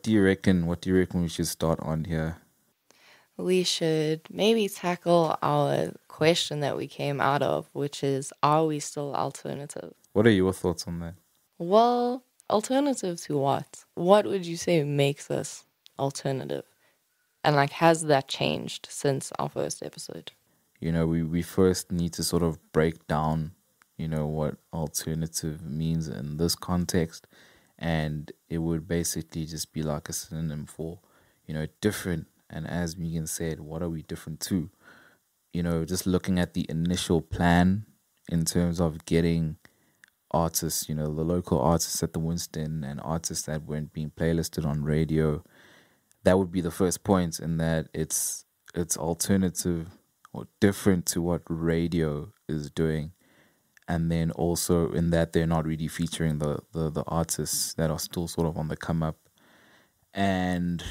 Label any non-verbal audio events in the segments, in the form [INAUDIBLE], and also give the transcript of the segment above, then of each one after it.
what do you reckon? What do you reckon we should start on here? We should maybe tackle our question that we came out of, which is Are we still alternative? What are your thoughts on that? Well, alternative to what? What would you say makes us alternative? And like, has that changed since our first episode? You know, we, we first need to sort of break down, you know, what alternative means in this context. And it would basically just be like a synonym for, you know, different. And as Meagan said, what are we different to? You know, just looking at the initial plan in terms of getting artists, you know, the local artists at the Winston and artists that weren't being playlisted on radio, that would be the first point in that it's it's alternative or different to what radio is doing. And then also in that they're not really featuring the, the, the artists that are still sort of on the come up. And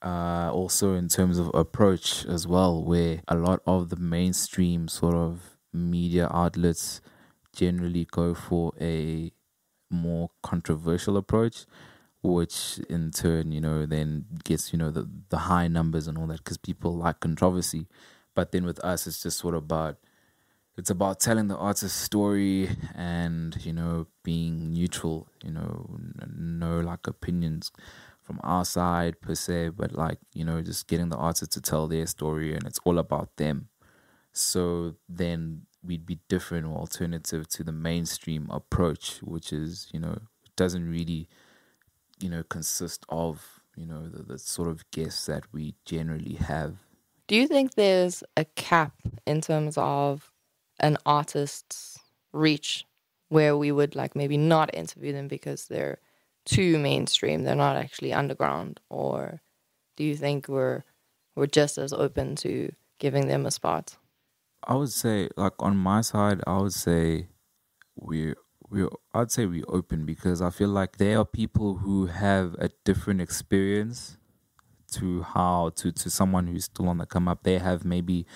uh, also in terms of approach as well, where a lot of the mainstream sort of media outlets generally go for a more controversial approach, which in turn, you know, then gets, you know, the, the high numbers and all that because people like controversy. But then with us, it's just sort of about, it's about telling the artist's story and, you know, being neutral, you know, no like opinions from our side per se, but like, you know, just getting the artist to tell their story and it's all about them. So then we'd be different or alternative to the mainstream approach, which is, you know, doesn't really, you know, consist of, you know, the, the sort of guests that we generally have. Do you think there's a cap in terms of an artist's reach where we would like maybe not interview them because they're too mainstream, they're not actually underground, or do you think we're we're just as open to giving them a spot? I would say, like on my side, I would say we we I'd say we open because I feel like there are people who have a different experience to how to to someone who's still on the come up. They have maybe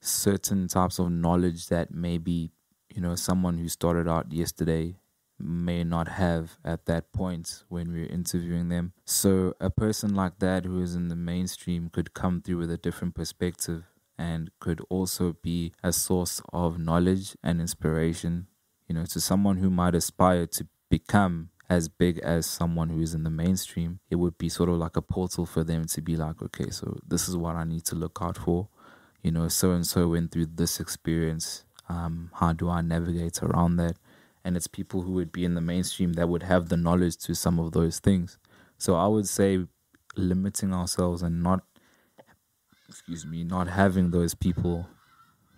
certain types of knowledge that maybe you know someone who started out yesterday may not have at that point when we we're interviewing them. So a person like that who is in the mainstream could come through with a different perspective and could also be a source of knowledge and inspiration, you know, to someone who might aspire to become as big as someone who is in the mainstream. It would be sort of like a portal for them to be like, okay, so this is what I need to look out for. You know, so and so went through this experience. Um, how do I navigate around that? And it's people who would be in the mainstream that would have the knowledge to some of those things. So I would say limiting ourselves and not excuse me, not having those people,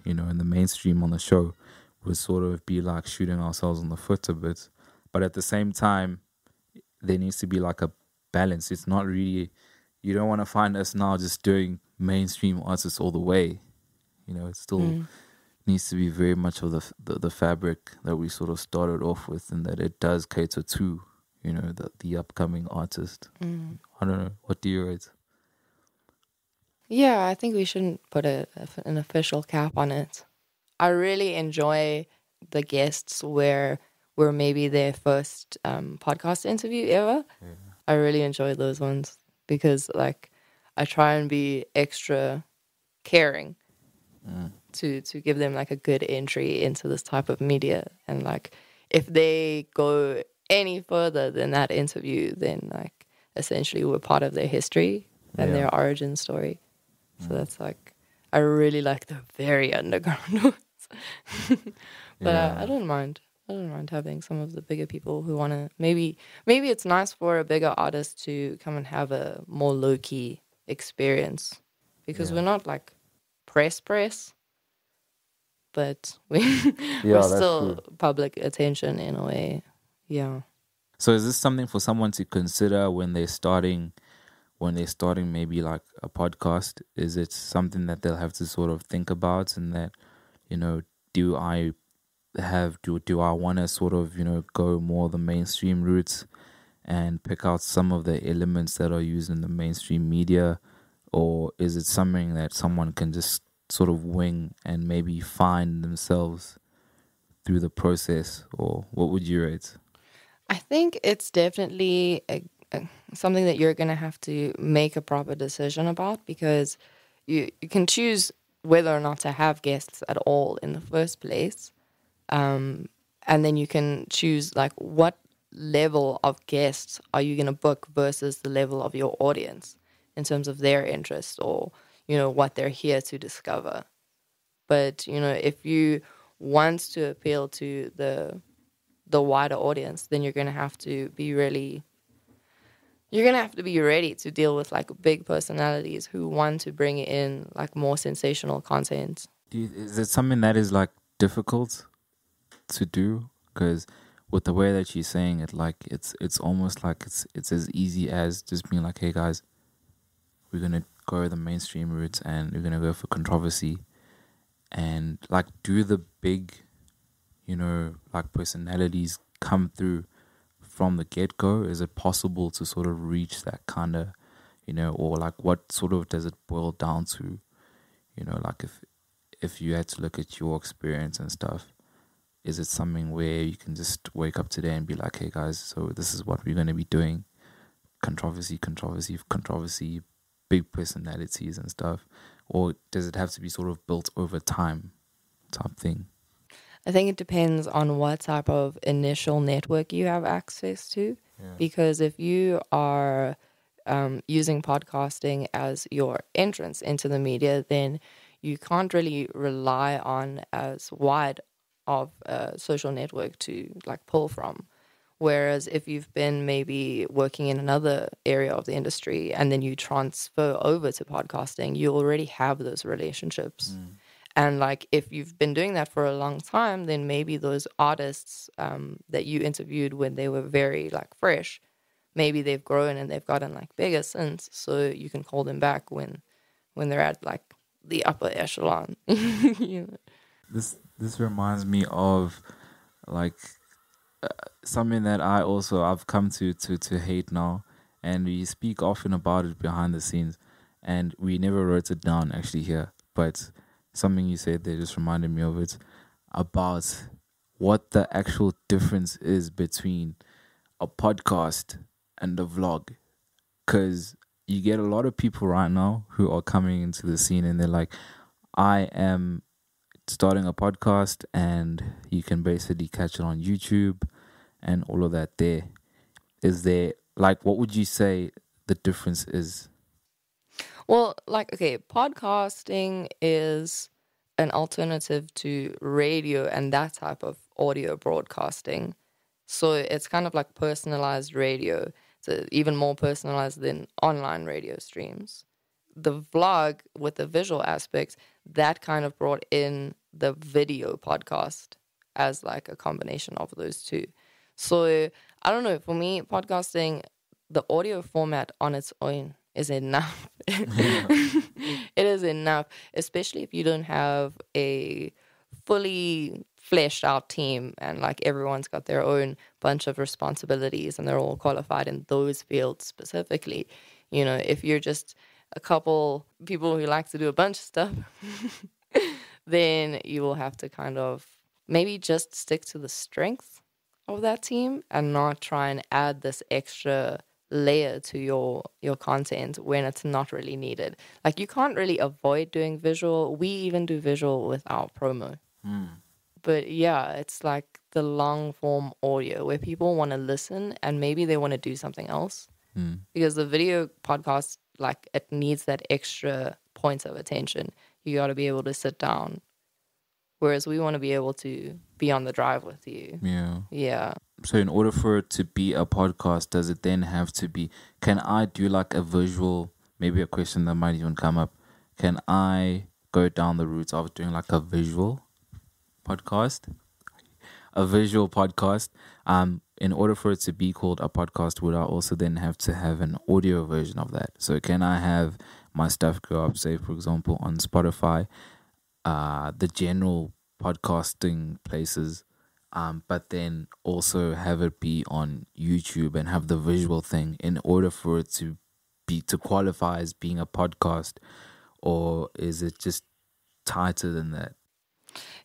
you know, in the mainstream on the show would sort of be like shooting ourselves in the foot a bit. But at the same time, there needs to be like a balance. It's not really, you don't want to find us now just doing mainstream artists all the way. You know, it still mm. needs to be very much of the, the, the fabric that we sort of started off with, and that it does cater to, you know, the the upcoming artist. Mm. I don't know. What do you rate? Yeah, I think we shouldn't put a, an official cap on it. I really enjoy the guests where were maybe their first um, podcast interview ever. Yeah. I really enjoy those ones because like I try and be extra caring mm. to to give them like a good entry into this type of media and like if they go any further than that interview then like essentially we're part of their history and yeah. their origin story. So that's like, I really like the very underground [LAUGHS] ones. [LAUGHS] but yeah. I, I don't mind. I don't mind having some of the bigger people who want to maybe maybe it's nice for a bigger artist to come and have a more low key experience because yeah. we're not like press press, but we [LAUGHS] yeah, we're still true. public attention in a way. Yeah. So is this something for someone to consider when they're starting when they're starting maybe like a podcast? Is it something that they'll have to sort of think about and that, you know, do I have do do I want to sort of, you know, go more the mainstream routes and pick out some of the elements that are used in the mainstream media or is it something that someone can just sort of wing and maybe find themselves through the process or what would you rate? I think it's definitely a uh, something that you're going to have to make a proper decision about because you, you can choose whether or not to have guests at all in the first place. Um, and then you can choose like what level of guests are you going to book versus the level of your audience in terms of their interest or you know what they're here to discover? But you know if you want to appeal to the the wider audience then you're going to have to be really you're going to have to be ready to deal with like big personalities who want to bring in like more sensational content. You, is it something that is like difficult to do? Because with the way that she's saying it, like it's it's almost like it's it's as easy as just being like, hey guys, we're gonna go the mainstream route and we're gonna go for controversy, and like do the big, you know, like personalities come through from the get go? Is it possible to sort of reach that kind of, you know, or like what sort of does it boil down to? You know, like if if you had to look at your experience and stuff is it something where you can just wake up today and be like, hey guys, so this is what we're going to be doing? Controversy, controversy, controversy, big personalities and stuff. Or does it have to be sort of built over time type thing? I think it depends on what type of initial network you have access to. Yeah. Because if you are um, using podcasting as your entrance into the media, then you can't really rely on as wide of a social network to like pull from. Whereas if you've been maybe working in another area of the industry and then you transfer over to podcasting, you already have those relationships. Mm. And like if you've been doing that for a long time, then maybe those artists um, that you interviewed when they were very like fresh, maybe they've grown and they've gotten like bigger since. So you can call them back when when they're at like the upper echelon. [LAUGHS] you know? This this reminds me of like uh, something that I also I've come to to to hate now, and we speak often about it behind the scenes, and we never wrote it down actually here, but something you said there just reminded me of it. About what the actual difference is between a podcast and a vlog. Because you get a lot of people right now who are coming into the scene and they're like i am starting a podcast and you can basically catch it on YouTube and all of that there. Is there like what would you say the difference is? Well, like okay, podcasting is an alternative to radio and that type of audio broadcasting. So it's kind of like personalized radio. So even more personalized than online radio streams. The vlog with the visual aspects, that kind of brought in the video podcast as like a combination of those two. So I don't know. For me, podcasting, the audio format on its own is enough. [LAUGHS] it is enough, especially if you don't have a fully fleshed out team and like everyone's got their own bunch of responsibilities and they're all qualified in those fields specifically. You know, if you're just a couple people who like to do a bunch of stuff, [LAUGHS] then you will have to kind of maybe just stick to the strength of that team and not try and add this extra layer to your your content when it's not really needed. Like you can't really avoid doing visual. We even do visual with our promo. Mm. But yeah, it's like the long form audio where people want to listen and maybe they want to do something else. Mm. Because the video podcast like it needs that extra points of attention you got to be able to sit down. Whereas we want to be able to be on the drive with you. Yeah. Yeah. So in order for it to be a podcast, does it then have to be can I do like a visual maybe a question that might even come up. Can I go down the route of doing like a visual podcast? A visual podcast. Um in order for it to be called a podcast, would I also then have to have an audio version of that? So can I have my stuff go up, say for example on Spotify, uh, the general podcasting places, um, but then also have it be on YouTube and have the visual thing in order for it to be to qualify as being a podcast, or is it just tighter than that?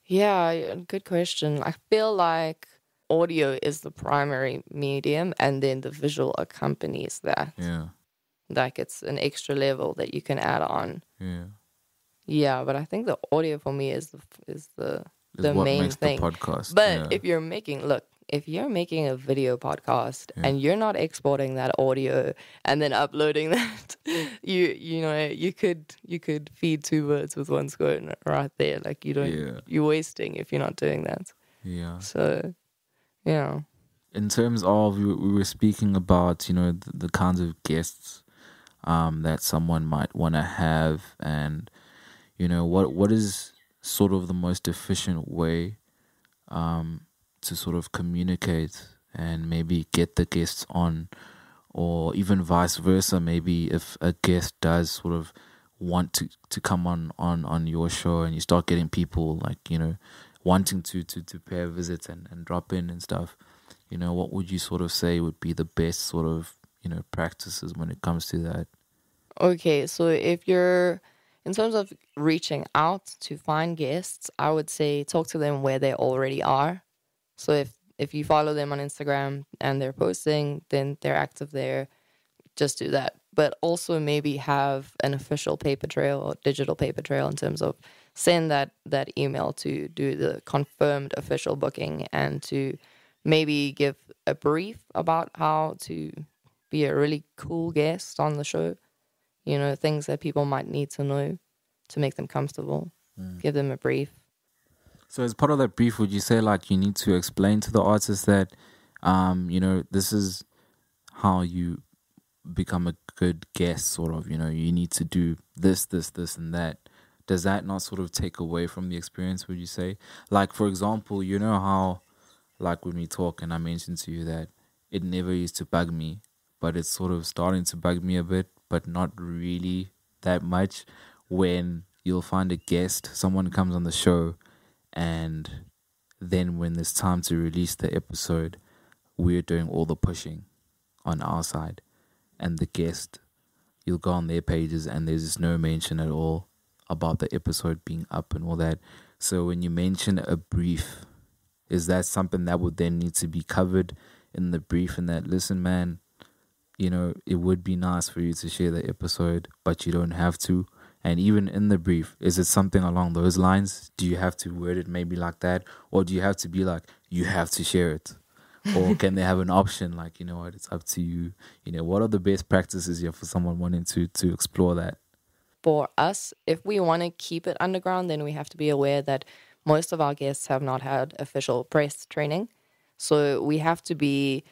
Yeah, good question. I feel like audio is the primary medium and then the visual accompanies that. Yeah. Like it's an extra level that you can add on. Yeah. Yeah, but I think the audio for me is the is the Is the main thing. the podcast. But yeah. if you're making look, if you're making a video podcast Yeah. and you're not exporting that audio and then uploading [LAUGHS] that, you you know you could you could feed two birds with one stone right there. Like you don't Yeah. you're wasting if you're not doing that. yeah. So, yeah, in terms of we, we were speaking about you know the, the kinds of guests um, that someone might want to have. And you know what what is sort of the most efficient way um, to sort of communicate and maybe get the guests on? Or even vice versa maybe if a guest does sort of want to to come on on on your show and you start getting people like you know wanting to to to pay a visit and, and drop in and stuff you know what would you sort of say would be the best sort of you know practices when it comes to that Okay, so if you're in terms of reaching out to find guests, I would say talk to them where they already are. So if if you follow them on Instagram and they're posting, then they're active there. Just do that. But also maybe have an official paper trail or digital paper trail in terms of send that that email to do the confirmed official booking and to maybe give a brief about how to be a really cool guest on the show you know, things that people might need to know to make them comfortable. Give them a brief. So as part of that brief, would you say like you need to explain to the artist that, um, you know, this is how you become a good guest, sort of. You know, you need to do this, this, this, and that. Does that not sort of take away from the experience? Would you say, like for example, you know how, like when we talk, and I mentioned to you that it never used to bug me, but it's sort of starting to bug me a bit, but not really that much. When you'll find a guest, someone comes on the show and then when it's time to release the episode, we're doing all the pushing on our side, and the guest, you'll go on their pages and there's just no mention at all about the episode being up and all that. So when you mention a brief, is that something that would then need to be covered in the brief? And that listen, man, you know, it would be nice for you to share the episode, but you don't have to. And even in the brief, is it something along those lines? Do you have to word it maybe like that? Or do you have to be like, you have to share it? or [LAUGHS] can they have an option like, you know what, it's up to you? You know, what are the best practices here for someone wanting to to explore that? For us, if we want to keep it underground, then we have to be aware that most of our guests have not had official press training. So we have to be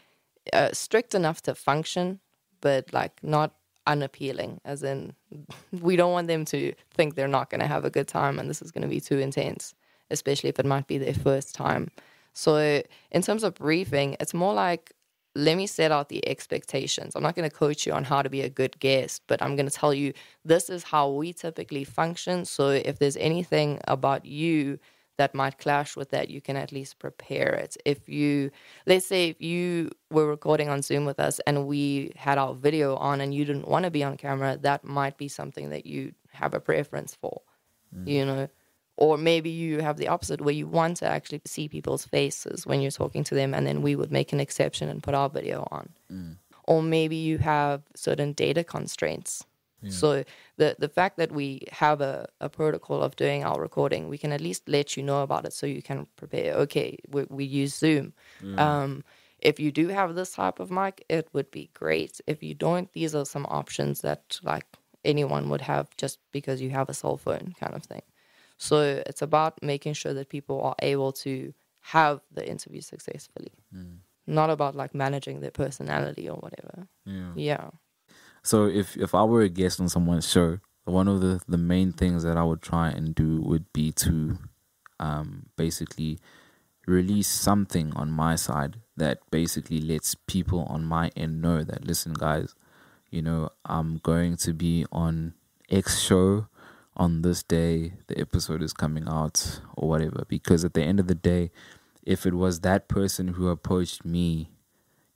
uh, strict enough to function, but like not unappealing, as in [LAUGHS] we don't want them to think they're not going to have a good time and this is going to be too intense, especially if it might be their first time. So, in terms of briefing, it's more like let me set out the expectations. I'm not going to coach you on how to be a good guest, but I'm going to tell you this is how we typically function. So, if there's anything about you that might clash with that, you can at least prepare it. If you, let's say, if you were recording on Zoom with us and we had our video on and you didn't want to be on camera, that might be something that you have a preference for, mm. you know. Or maybe you have the opposite where you want to actually see people's faces when you're talking to them, and then we would make an exception and put our video on. Mm. Or maybe you have certain data constraints. So the the fact that we have a, a protocol of doing our recording, we can at least let you know about it so you can prepare. Okay, we, we use Zoom. Um, if you do have this type of mic, it would be great. If you don't, these are some options that like anyone would have just because you have a cell phone kind of thing. So it's about making sure that people are able to have the interview successfully. Not about like managing their personality or whatever. Yeah. Yeah. So if if I were a guest on someone's show, one of the the main things that I would try and do would be to um basically release something on my side that basically lets people on my end know that listen guys, you know, I'm going to be on X show on this day, the episode is coming out or whatever. Because at the end of the day, if it was that person who approached me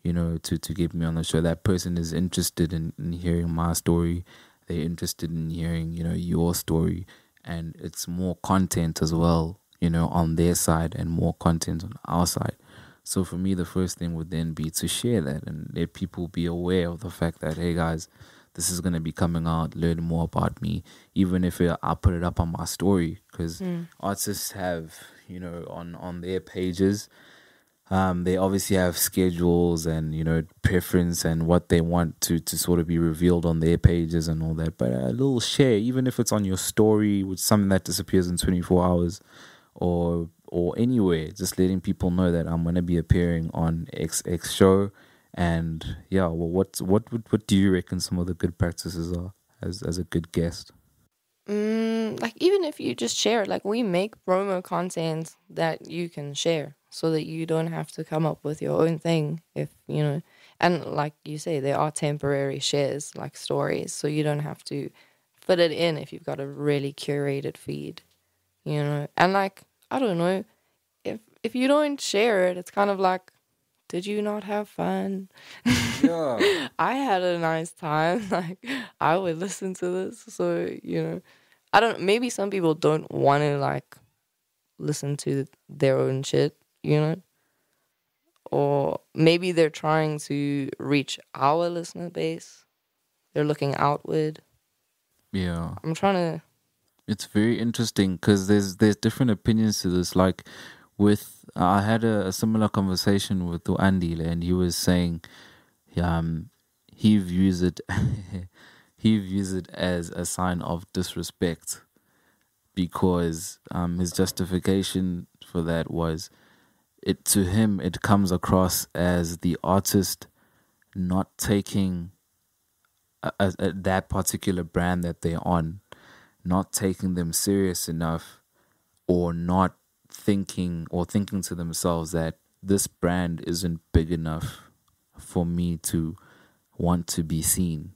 you know, to, to get me on the show. That person is interested in, in hearing my story. They're interested in hearing, you know, your story. And it's more content as well, you know, on their side and more content on our side. So for me, the first thing would then be to share that and let people be aware of the fact that, hey guys, this is going to be coming out, learn more about me, even if it, I put it up on my story. Because Mm. artists have, you know, on, on their pages, um, they obviously have schedules and, you know, preference and what they want to, to sort of be revealed on their pages and all that. But a little share, even if it's on your story, with something that disappears in 24 hours or or anywhere, just letting people know that I'm gonna be appearing on X X show, and yeah, well, what what would what do you reckon some of the good practices are as as a good guest? Mm, like even if you just share, it, like we make promo content that you can share, so that you don't have to come up with your own thing. If you know, and like you say, there are temporary shares, like stories, so you don't have to fit it in if you've got a really curated feed, you know. And like I don't know, if if you don't share it, it's kind of like, did you not have fun? Yeah, [LAUGHS] I had a nice time. [LAUGHS] Like I would listen to this. So, you know, I don't maybe some people don't want to like listen to their own shit, you know? Or maybe they're trying to reach our listener base. They're looking outward. yeah. I'm trying to It's very interesting because there's there's different opinions to this. Like with I had a, a similar conversation with Andile, and he was saying, um, he views it [LAUGHS] he views it as a sign of disrespect because um, his justification for that was it to him it comes across as the artist not taking a, a, a- that particular brand that they're on not taking them serious enough or not thinking or thinking to themselves that this brand isn't big enough for me to want to be seen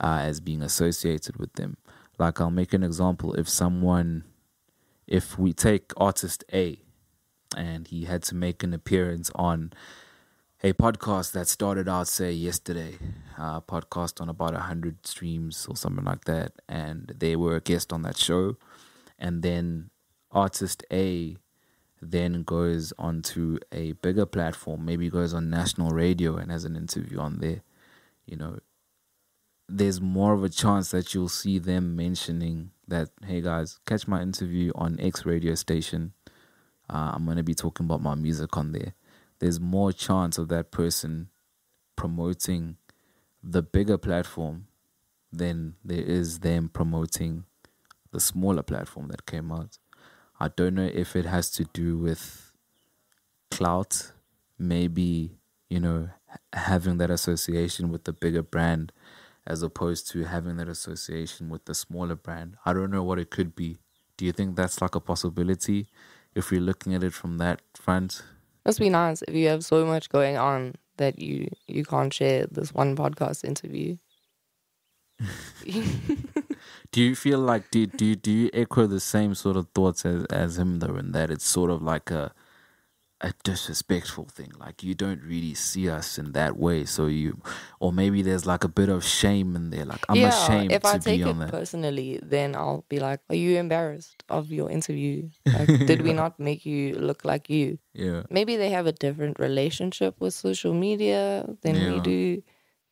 uh, as being associated with them. Like, I'll make an example. If someone, if we take artist A and he had to make an appearance on a podcast that started out, say, yesterday, a podcast on about 100 streams or something like that, and they were a guest on that show. And then artist A then goes onto a bigger platform, maybe goes on national radio and has an interview on there, you know, there's more of a chance that you'll see them mentioning that, hey guys, catch my interview on X radio station. Uh, I'm going to be talking about my music on there. There's more chance of that person promoting the bigger platform than there is them promoting the smaller platform that came out. I don't know if it has to do with clout, maybe, you know, having that association with the bigger brand as opposed to having that association with the smaller brand. I don't know what it could be. Do you think that's like a possibility if we're looking at it from that front? must be nice if you have so much going on that you you can't share this one podcast interview. [LAUGHS] [LAUGHS] Do you feel like do do you, do you echo the same sort of thoughts as as him though, in that it's sort of like a a disrespectful thing. Like you don't really see us in that way, so you, or maybe there's like a bit of shame in there. Like I'm yeah, ashamed if to I take it that. personally, then I'll be like, "Are you embarrassed of your interview? [LAUGHS] Like, did we not make you look like you?" Yeah, Maybe they have a different relationship with social media than we do.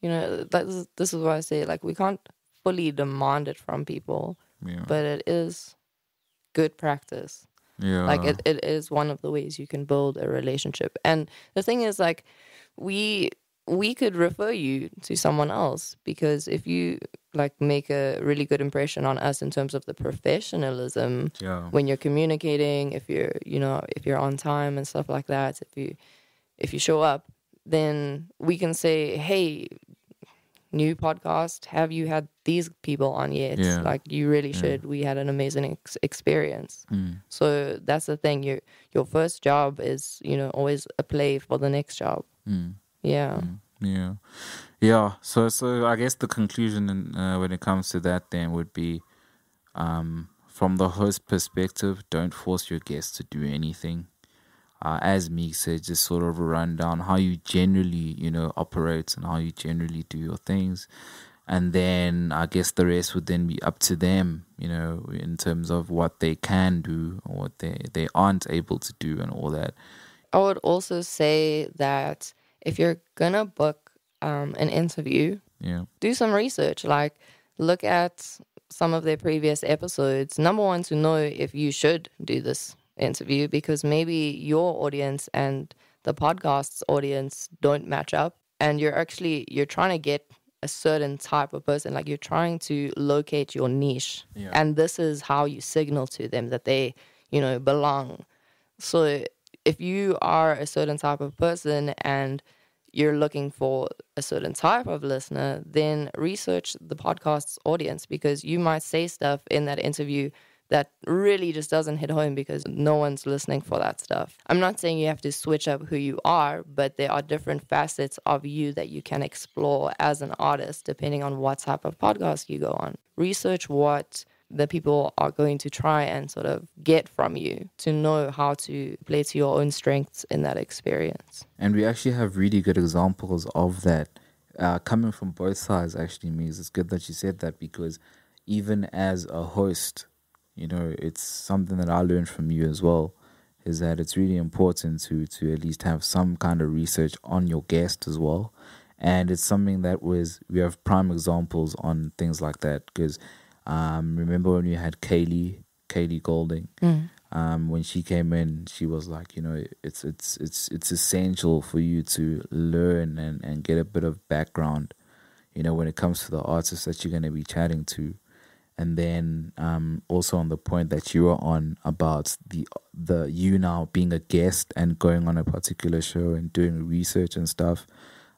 You know, that's this is why I say like we can't fully demand it from people, yeah, but it is good practice. yeah. Like it, it is one of the ways you can build a relationship. And the thing is like we we could refer you to someone else because if you like make a really good impression on us in terms of the professionalism yeah, when you're communicating, if you're you know, if you're on time and stuff like that, if you if you show up, then we can say, Hey, new podcast, have you had these people on yet? Yeah. Like you really should. We had an amazing ex- experience. Mm. So that's the thing. Your your first job is, you know, always a play for the next job. Mm. Yeah. Yeah, yeah. So, so I guess the conclusion in, uh, when it comes to that then would be, um, from the host perspective, don't force your guests to do anything. Uh, as Meek said, just sort of a rundown how you generally, you know, operate and how you generally do your things, and then I guess the rest would then be up to them, you know, in terms of what they can do or what they they aren't able to do and all that. I would also say that if you're gonna book um, an interview, Yeah. do some research. Like look at some of their previous episodes. Number one, to know if you should do this interview because maybe your audience and the podcast's audience don't match up, and you're actually you're trying to get a certain type of person. Like you're trying to locate your niche, Yeah. and this is how you signal to them that they, you know, belong. So if you are a certain type of person and you're looking for a certain type of listener, then research the podcast's audience because you might say stuff in that interview that really just doesn't hit home because no one's listening for that stuff. I'm not saying you have to switch up who you are, but there are different facets of you that you can explore as an artist depending on what type of podcast you go on. Research what the people are going to try and sort of get from you to know how to play to your own strengths in that experience. And we actually have really good examples of that uh, coming from both sides, actually, means it's good that you said that because even as a host, you know, it's something that I learned from you as well is that it's really important to to at least have some kind of research on your guest as well. And it's something that was we have prime examples on things like that because um, remember when we had Kaylee Kaylee Golding? Um, when she came in, she was like, you know, it's it's it's it's essential for you to learn and and get a bit of background, you know, when it comes to the artists that you're going to be chatting to, and then um, also on the point that you were on about the the you now being a guest and going on a particular show and doing research and stuff,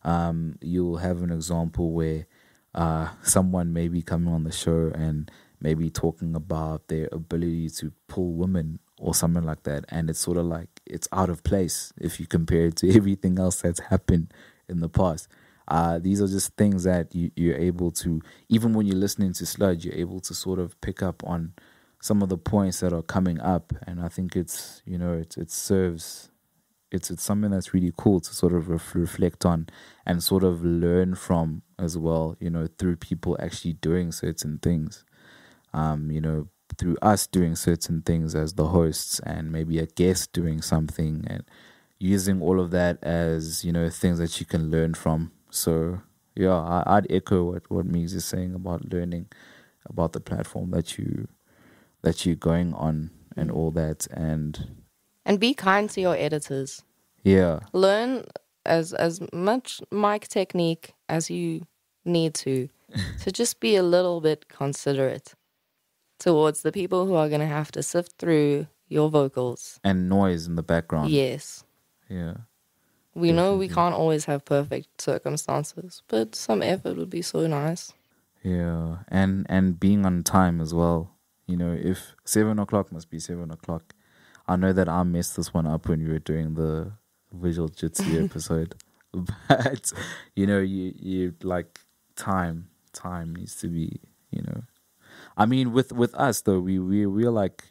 um, you'll have an example where uh, someone may be coming on the show and maybe talking about their ability to pull women or something like that. And it's sort of like it's out of place if you compare it to [LAUGHS] everything else that's happened in the past uh, these are just things that you, you're able to even when you're listening to sludge you're able to sort of pick up on some of the points that are coming up. And i think it's you know it, it serves it's it's something that's really cool to sort of ref- reflect on and sort of learn from as well you know through people actually doing certain things. Um you know through us doing certain things as the hosts and maybe a guest doing something and using all of that as you know things that you can learn from so yeah I, i'd echo what what Meeks is saying about learning about the platform that you that you're going on and all that and And be kind to your editors. yeah Learn as as much mic technique as you need to [LAUGHS] to just be a little bit considerate towards the people who are going to have to sift through your vocals. and noise in the background Yes. yeah We know we can't always have perfect circumstances, but some effort would be so nice. Yeah, and and being on time as well. You know, if seven o'clock must be seven o'clock. I know that I messed this one up when you were doing the visual jitsu [LAUGHS] episode, [LAUGHS] but you know, you you like time. Time needs to be. You know, I mean, with with us though, we we we're like.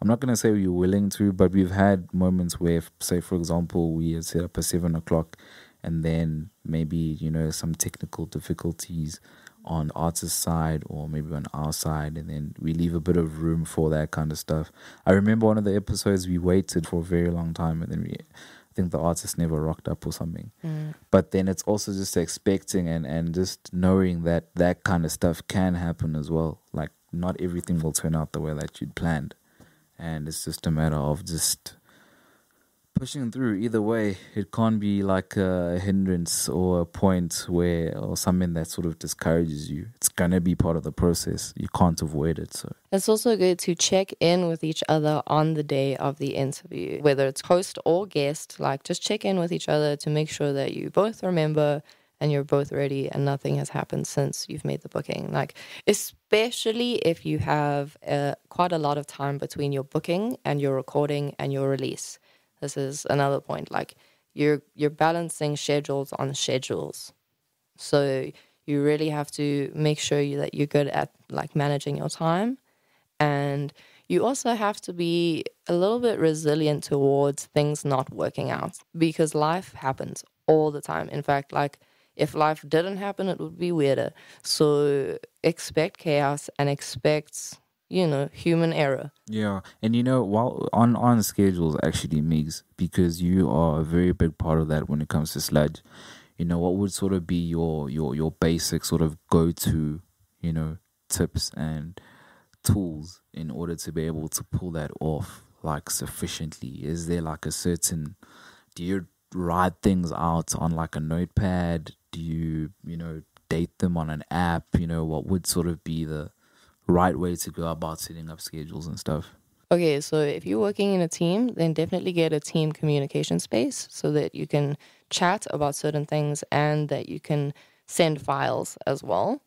I'm not gonna say we're willing to, but we've had moments where, say, for example, we had set up at seven o'clock, and then maybe you know some technical difficulties on the artist's side or maybe on our side and then we leave a bit of room for that kind of stuff. I remember one of the episodes we waited for a very long time and then we I think the artist never rocked up or something. Mm. But then it's also just expecting and, and just knowing that that kind of stuff can happen as well. Like not everything will turn out the way that you'd planned. And it's just a matter of just pushing through either way it can't be like a hindrance or a point where or something that sort of discourages you it's gonna be part of the process you can't avoid it so It's also good to check in with each other on the day of the interview, whether it's host or guest. Like, just check in with each other to make sure that you both remember and you're both ready and nothing has happened since you've made the booking. Like, especially if you have uh, quite a lot of time between your booking and your recording and your release. This is another point. Like, you're you're balancing schedules on schedules. So you really have to make sure you, that you're good at like managing your time and you also have to be a little bit resilient towards things not working out because life happens all the time. In fact, like if life didn't happen, it would be weirder. So expect chaos and expect you know, human error. Yeah, and you know, while on on schedules actually, Migs, because you are a very big part of that when it comes to sludge. You know, what would sort of be your your your basic sort of go to, you know, tips and tools in order to be able to pull that off like sufficiently? Is there like a certain do you write things out on like a notepad? Do you, you know, date them on an app? You know, what would sort of be the right way to go about setting up schedules and stuff? Okay, so if you're working in a team, then definitely get a team communication space so that you can chat about certain things and that you can send files as well.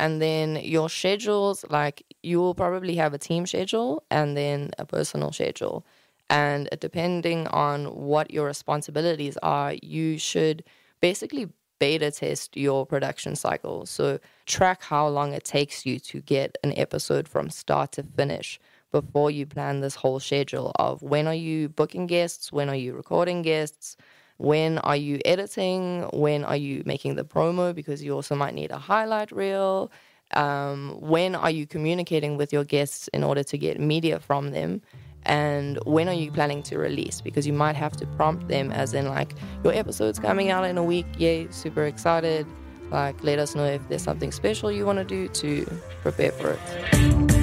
And then your schedules, like you will probably have a team schedule and then a personal schedule. And depending on what your responsibilities are, you should basically beta test your production cycle. So track how long it takes you to get an episode from start to finish before you plan this whole schedule of when are you booking guests, when are you recording guests, when are you editing, when are you making the promo because you also might need a highlight reel. Um, when are you communicating with your guests in order to get media from them? And when are you planning to release? Because you might have to prompt them as in like your episode's coming out in a week yay super excited. Like let us know if there's something special you want to do to prepare for it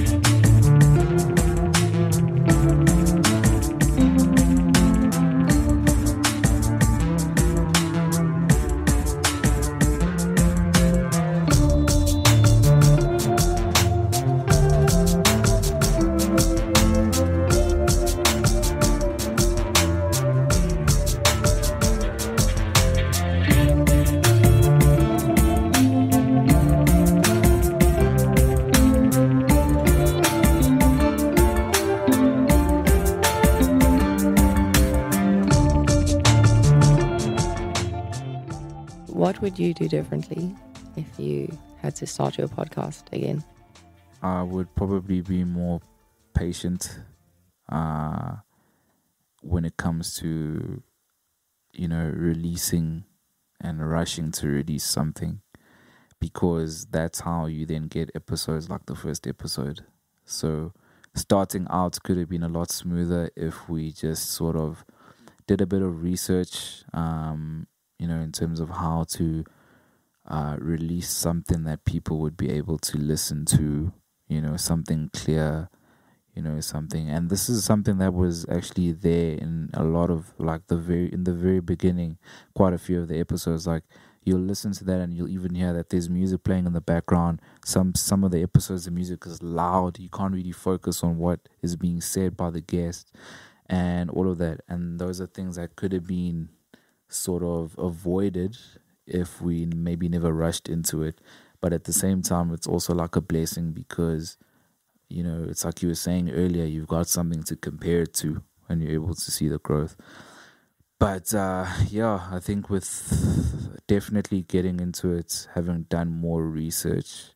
would you do differently if you had to start your podcast again? I would probably be more patient uh, when it comes to, you know, releasing and rushing to release something because that's how you then get episodes like the first episode. So starting out could have been a lot smoother if we just sort of did a bit of research um, you know, in terms of how to uh, release something that people would be able to listen to, you know, something clear, you know, something. And this is something that was actually there in a lot of like the very in the very beginning, quite a few of the episodes. Like you'll listen to that and you'll even hear that there's music playing in the background. Some some of the episodes the music is loud. You can't really focus on what is being said by the guest and all of that. And those are things that could have been sort of avoided if we maybe never rushed into it. But at the same time, it's also like a blessing because, you know, it's like you were saying earlier, you've got something to compare it to and you're able to see the growth. But uh, yeah, I think with definitely getting into it, having done more research,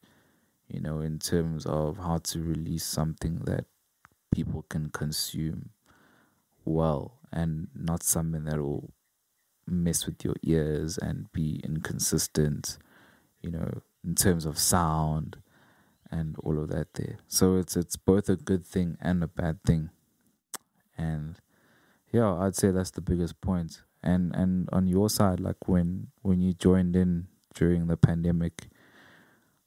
you know, in terms of how to release something that people can consume well and not something that will mess with your ears and be inconsistent, you know, in terms of sound and all of that there. So it's it's both a good thing and a bad thing. And yeah, I'd say that's the biggest point. And and on your side, like when when you joined in during the pandemic,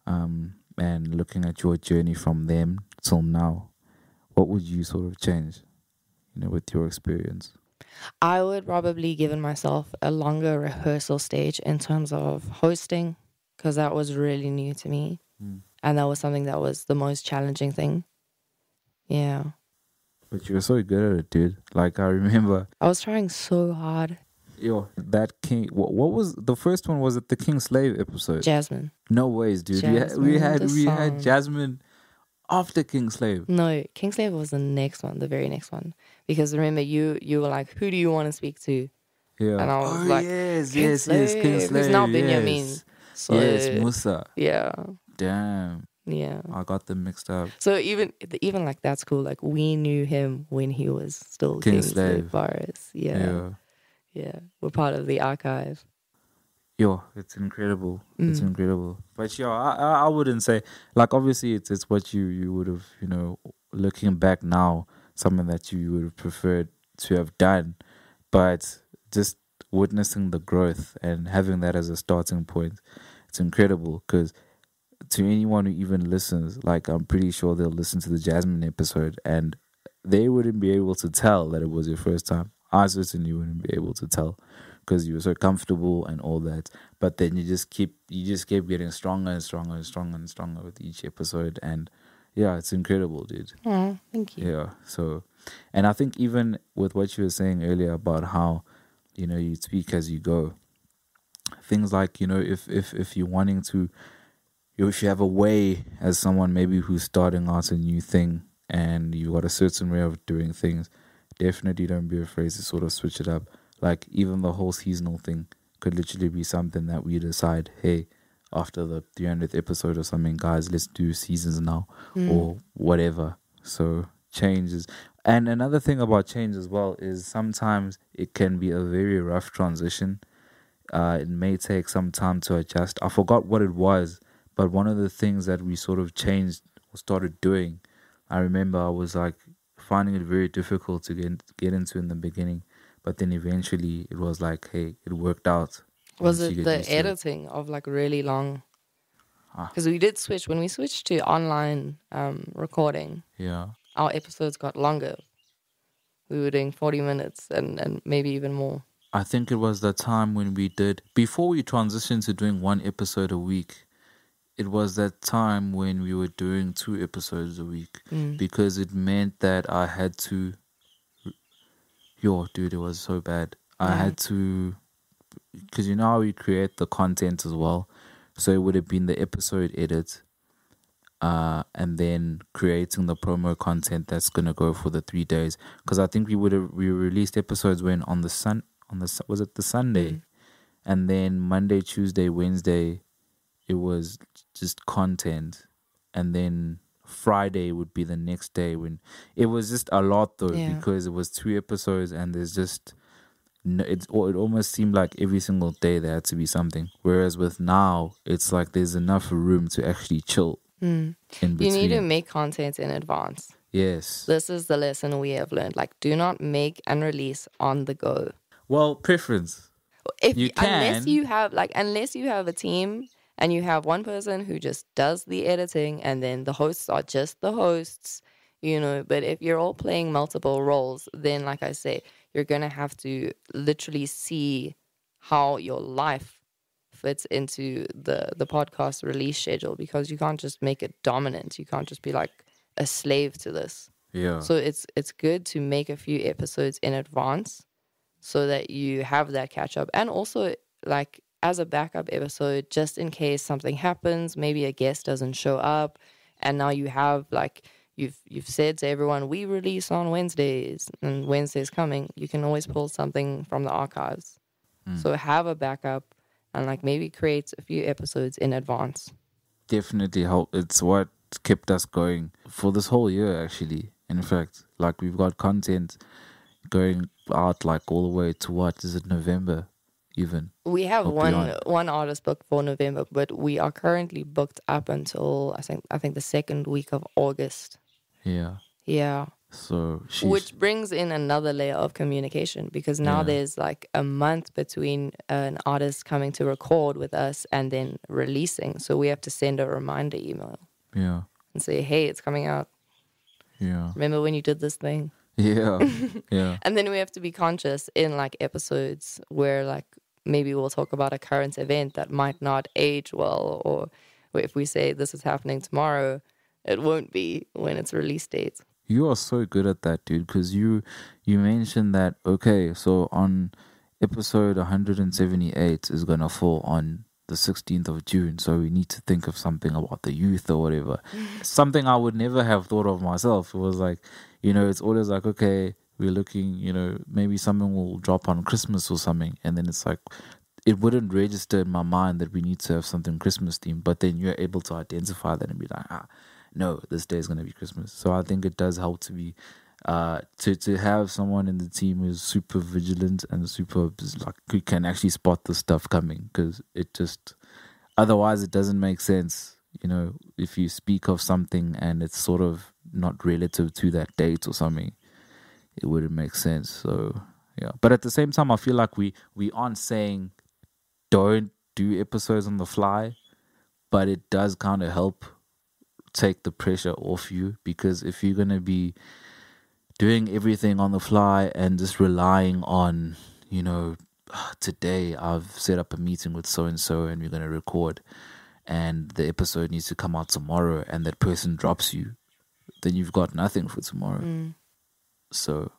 um, and looking at your journey from them till now, what would you sort of change, you know, with your experience? I would probably given myself a longer rehearsal stage in terms of hosting because that was really new to me. Mm. And that was something that was the most challenging thing. Yeah. But you were so good at it, dude. Like I remember I was trying so hard. Yo, that king. What, what was the first one? Was it the King Slave episode? Jasmine. No ways, dude. Jasmine, we had we had, we had Jasmine after King Slave. No, King Slave was the next one, the very next one. Because remember, you you were like, who do you want to speak to? Yeah. And I was oh, like, yes, yes, yes, Kingslave. It's now Benjamin. Yes. So, yes, Musa. Yeah. Damn. Yeah. I got them mixed up. So even even like that's cool. Like we knew him when he was still Kingslave Boris. Yeah. yeah. Yeah. We're part of the archive. Yo, it's incredible. It's mm. incredible. But yo, I, I I wouldn't say like obviously it's it's what you you would have you know looking back now something that you would have preferred to have done, but just witnessing the growth and having that as a starting point, it's incredible because to anyone who even listens, like I'm pretty sure they'll listen to the Jasmine episode and they wouldn't be able to tell that it was your first time. I certainly wouldn't be able to tell because you were so comfortable and all that. But then you just keep you just keep getting stronger and stronger and stronger and stronger with each episode and yeah, it's incredible, dude. Oh, thank you. Yeah. So, and I think even with what you were saying earlier about how, you know, you speak as you go, things like you know, if if if you're wanting to, you if you have a way as someone maybe who's starting out a new thing and you got a certain way of doing things, definitely don't be afraid to sort of switch it up. Like even the whole seasonal thing could literally be something that we decide, hey, after the 300th episode or something, guys, let's do seasons now or whatever. So changes. and another thing about change as well is sometimes it can be a very rough transition. Uh, it may take some time to adjust. I forgot what it was, but one of the things that we sort of changed or started doing, I remember I was like finding it very difficult to get get into in the beginning, but then eventually it was like, hey, it worked out. Was it the editing of like really long? Ah. Because we did switch when we switched to online um, recording. Yeah. Our episodes got longer. We were doing forty minutes and and maybe even more. I think it was the time when we did before we transitioned to doing one episode a week. It was that time when we were doing two episodes a week because it meant that I had to. Yo, dude, it was so bad. I had to, because you know how we create the content as well. So it would have been the episode edit, uh, and then creating the promo content that's gonna go for the three days. Because I think we would have we released episodes when on the sun on the was it the Sunday, and then Monday, Tuesday, Wednesday, it was just content, and then Friday would be the next day when it was just a lot though Yeah. because it was two episodes and there's just no, it's it almost seemed like every single day there had to be something. Whereas with now, it's like there's enough room to actually chill hmm. in You need to make content in advance. yes. This is the lesson we have learned. Like, do not make and release on the go. Well, preference. If You unless you have like unless you have a team and you have one person who just does the editing and then the hosts are just the hosts, you know. But if you're all playing multiple roles, then like I say, you're gonna have to literally see how your life fits into the the podcast release schedule because you can't just make it dominant. You can't just be like a slave to this. Yeah. So it's it's good to make a few episodes in advance so that you have that catch up and also like as a backup episode just in case something happens, maybe a guest doesn't show up and now you have like you've you've said to everyone we release on Wednesdays and Wednesday's coming, you can always pull something from the archives. Hmm. So have a backup and like maybe create a few episodes in advance. definitely help. It's what kept us going for this whole year, actually. In fact, like we've got content going out like all the way to what is it, November, even. We have one beyond. one artist booked for November, but we are currently booked up until I think I think the second week of August. Yeah. Yeah. So Which brings in another layer of communication because now Yeah. there's like a month between an artist coming to record with us and then releasing. So we have to send a reminder email yeah, and say, "Hey, it's coming out. yeah, Remember when you did this thing?" yeah, [LAUGHS] yeah, And then we have to be conscious in like episodes where like maybe we'll talk about a current event that might not age well, or if we say this is happening tomorrow, it won't be when it's release date. You are so good at that, dude. Because you you mentioned that okay, so on episode 178 is gonna fall on the 16th of June, so we need to think of something about the youth or whatever. [LAUGHS] something I would never have thought of myself. It was like, you know, it's always like okay, we're looking, you know, maybe something will drop on Christmas or something, and then it's like. It wouldn't register in my mind that we need to have something Christmas themed, but then you're able to identify that and be like, ah, no, this day is going to be Christmas. So I think it does help to be uh, to to have someone in the team who's super vigilant and super like who can actually spot the stuff coming because it just otherwise it doesn't make sense. You know, if you speak of something and it's sort of not relative to that date or something, it wouldn't make sense. So yeah, but at the same time, I feel like we we aren't saying don't do episodes on the fly, but it does kind of help take the pressure off you because if you're gonna be doing everything on the fly and just relying on, you know, today I've set up a meeting with so and so and we're going to record and the episode needs to come out tomorrow and that person drops you, then you've got nothing for tomorrow. Mm. So,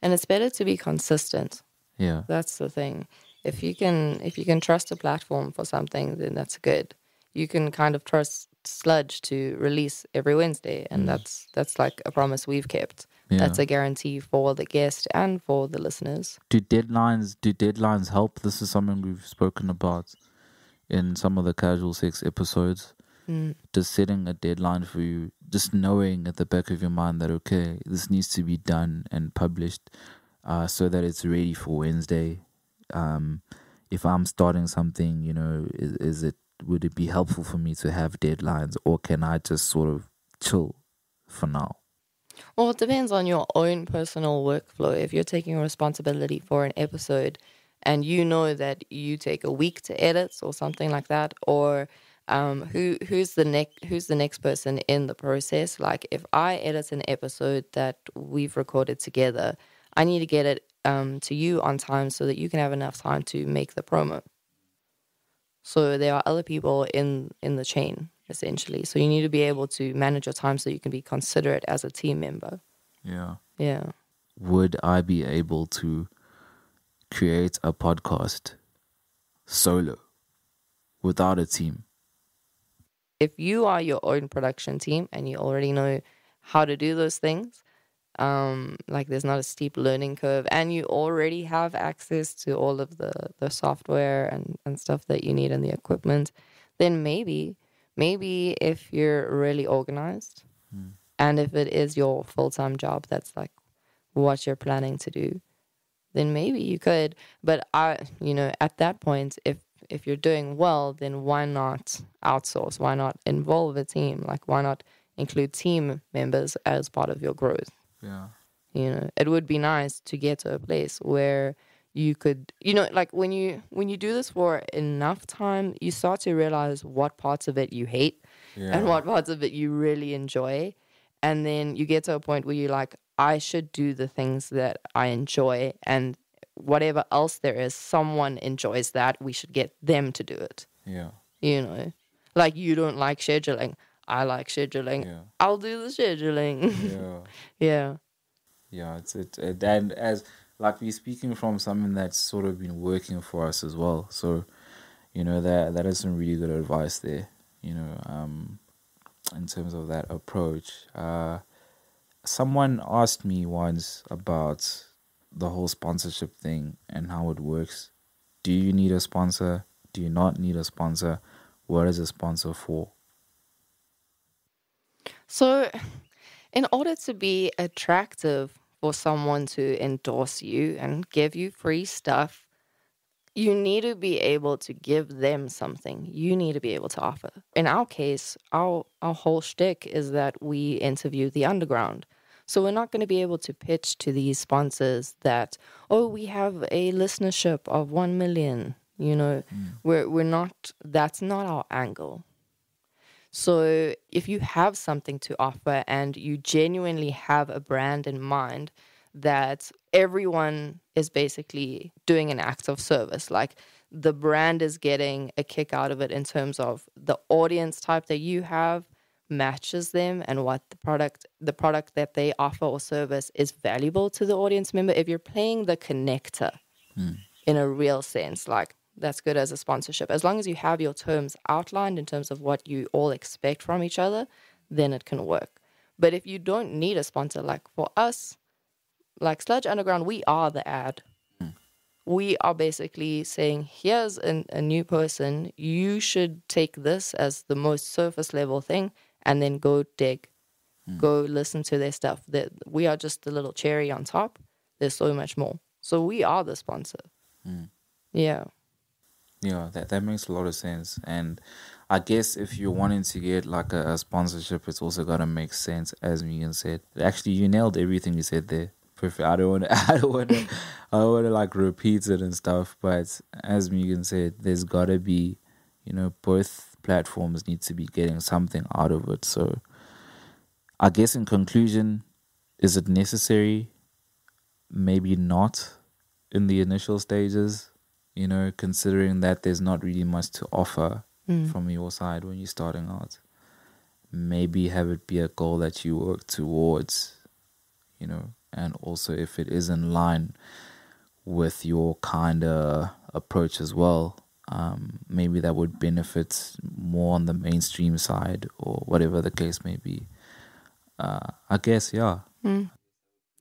And it's better to be consistent. yeah. That's the thing. If you can if you can trust a platform for something, then that's good. You can kind of trust Sludge to release every Wednesday, and that's that's like a promise we've kept. Yeah. That's a guarantee for the guest and for the listeners. do deadlines do deadlines help? This is something we've spoken about in some of the casual sex episodes. Mm. Just setting a deadline for you, just knowing at the back of your mind that okay, this needs to be done and published, uh, so that it's ready for Wednesday. Um, if I'm starting something, you know, is, is it would it be helpful for me to have deadlines, or can I just sort of chill for now? Well, it depends on your own personal workflow. If you're taking responsibility for an episode and you know that you take a week to edit or something like that, or um, who who's the next who's the next person in the process? Like if I edit an episode that we've recorded together, I need to get it um, to you on time so that you can have enough time to make the promo. So there are other people in in the chain essentially. So you need to be able to manage your time so you can be considerate as a team member. Yeah. Yeah. would I be able to create a podcast solo without a team? If you are your own production team and you already know how to do those things, um, like there's not a steep learning curve, and you already have access to all of the, the software and, and stuff that you need and the equipment, then maybe, maybe if you're really organized and if it is your full time job, that's like what you're planning to do, then maybe you could. But I, you know, at that point, if if you're doing well, then why not outsource? Why not involve a team? Like, why not include team members as part of your growth? Yeah. You know, it would be nice to get to a place where you could, you know, like when you when you do this for enough time, you start to realize what parts of it you hate and what parts of it you really enjoy. And then you get to a point where you're like, I should do the things that I enjoy, and whatever else there is, someone enjoys that. We should get them to do it. Yeah. You know, like you don't like scheduling. I like scheduling. Yeah. I'll do the scheduling. Yeah. [LAUGHS] yeah. Yeah, it's it, it and as like we're speaking from something that's sort of been working for us as well. So, you know, that that is some really good advice there. You know, um, in terms of that approach. Uh, someone asked me once about the whole sponsorship thing and how it works. Do you need a sponsor? Do you not need a sponsor? What is a sponsor for? So, in order to be attractive for someone to endorse you and give you free stuff, you need to be able to give them something. You need to be able to offer. In our case, our our whole shtick is that we interview the underground. So we're not going to be able to pitch to these sponsors that, oh, we have a listenership of one million. You know, mm. we're we're not. That's not our angle. So if you have something to offer and you genuinely have a brand in mind that everyone is basically doing an act of service, like the brand is getting a kick out of it in terms of the audience type that you have matches them and what the product the product that they offer or service is valuable to the audience member if you're playing the connector hmm. in a real sense like that's good as a sponsorship as long as you have your terms outlined in terms of what you all expect from each other then it can work but if you don't need a sponsor like for us like sludge underground we are the ad hmm. we are basically saying here's an, a new person you should take this as the most surface level thing and then go dig hmm. Go listen to their stuff. That we are just the little cherry on top. There's so much more. So we are the sponsor. Hmm. Yeah. Yeah, that that makes a lot of sense. And I guess if you're wanting to get like a, a sponsorship, it's also gotta make sense, as Meagan said. Actually, you nailed everything you said there. Perfect. I don't want to. [LAUGHS] I don't want to. I don't want to like repeat it and stuff. But as Meagan said, there's gotta be, you know, both platforms need to be getting something out of it. So, I guess in conclusion, is it necessary? Maybe not in the initial stages you know, considering that there's not really much to offer from your side when you're starting out. Maybe have it be a goal that you work towards, you know, and also if it is in line with your kind of approach as well, um, maybe that would benefit more on the mainstream side or whatever the case may be. Uh, I guess, yeah,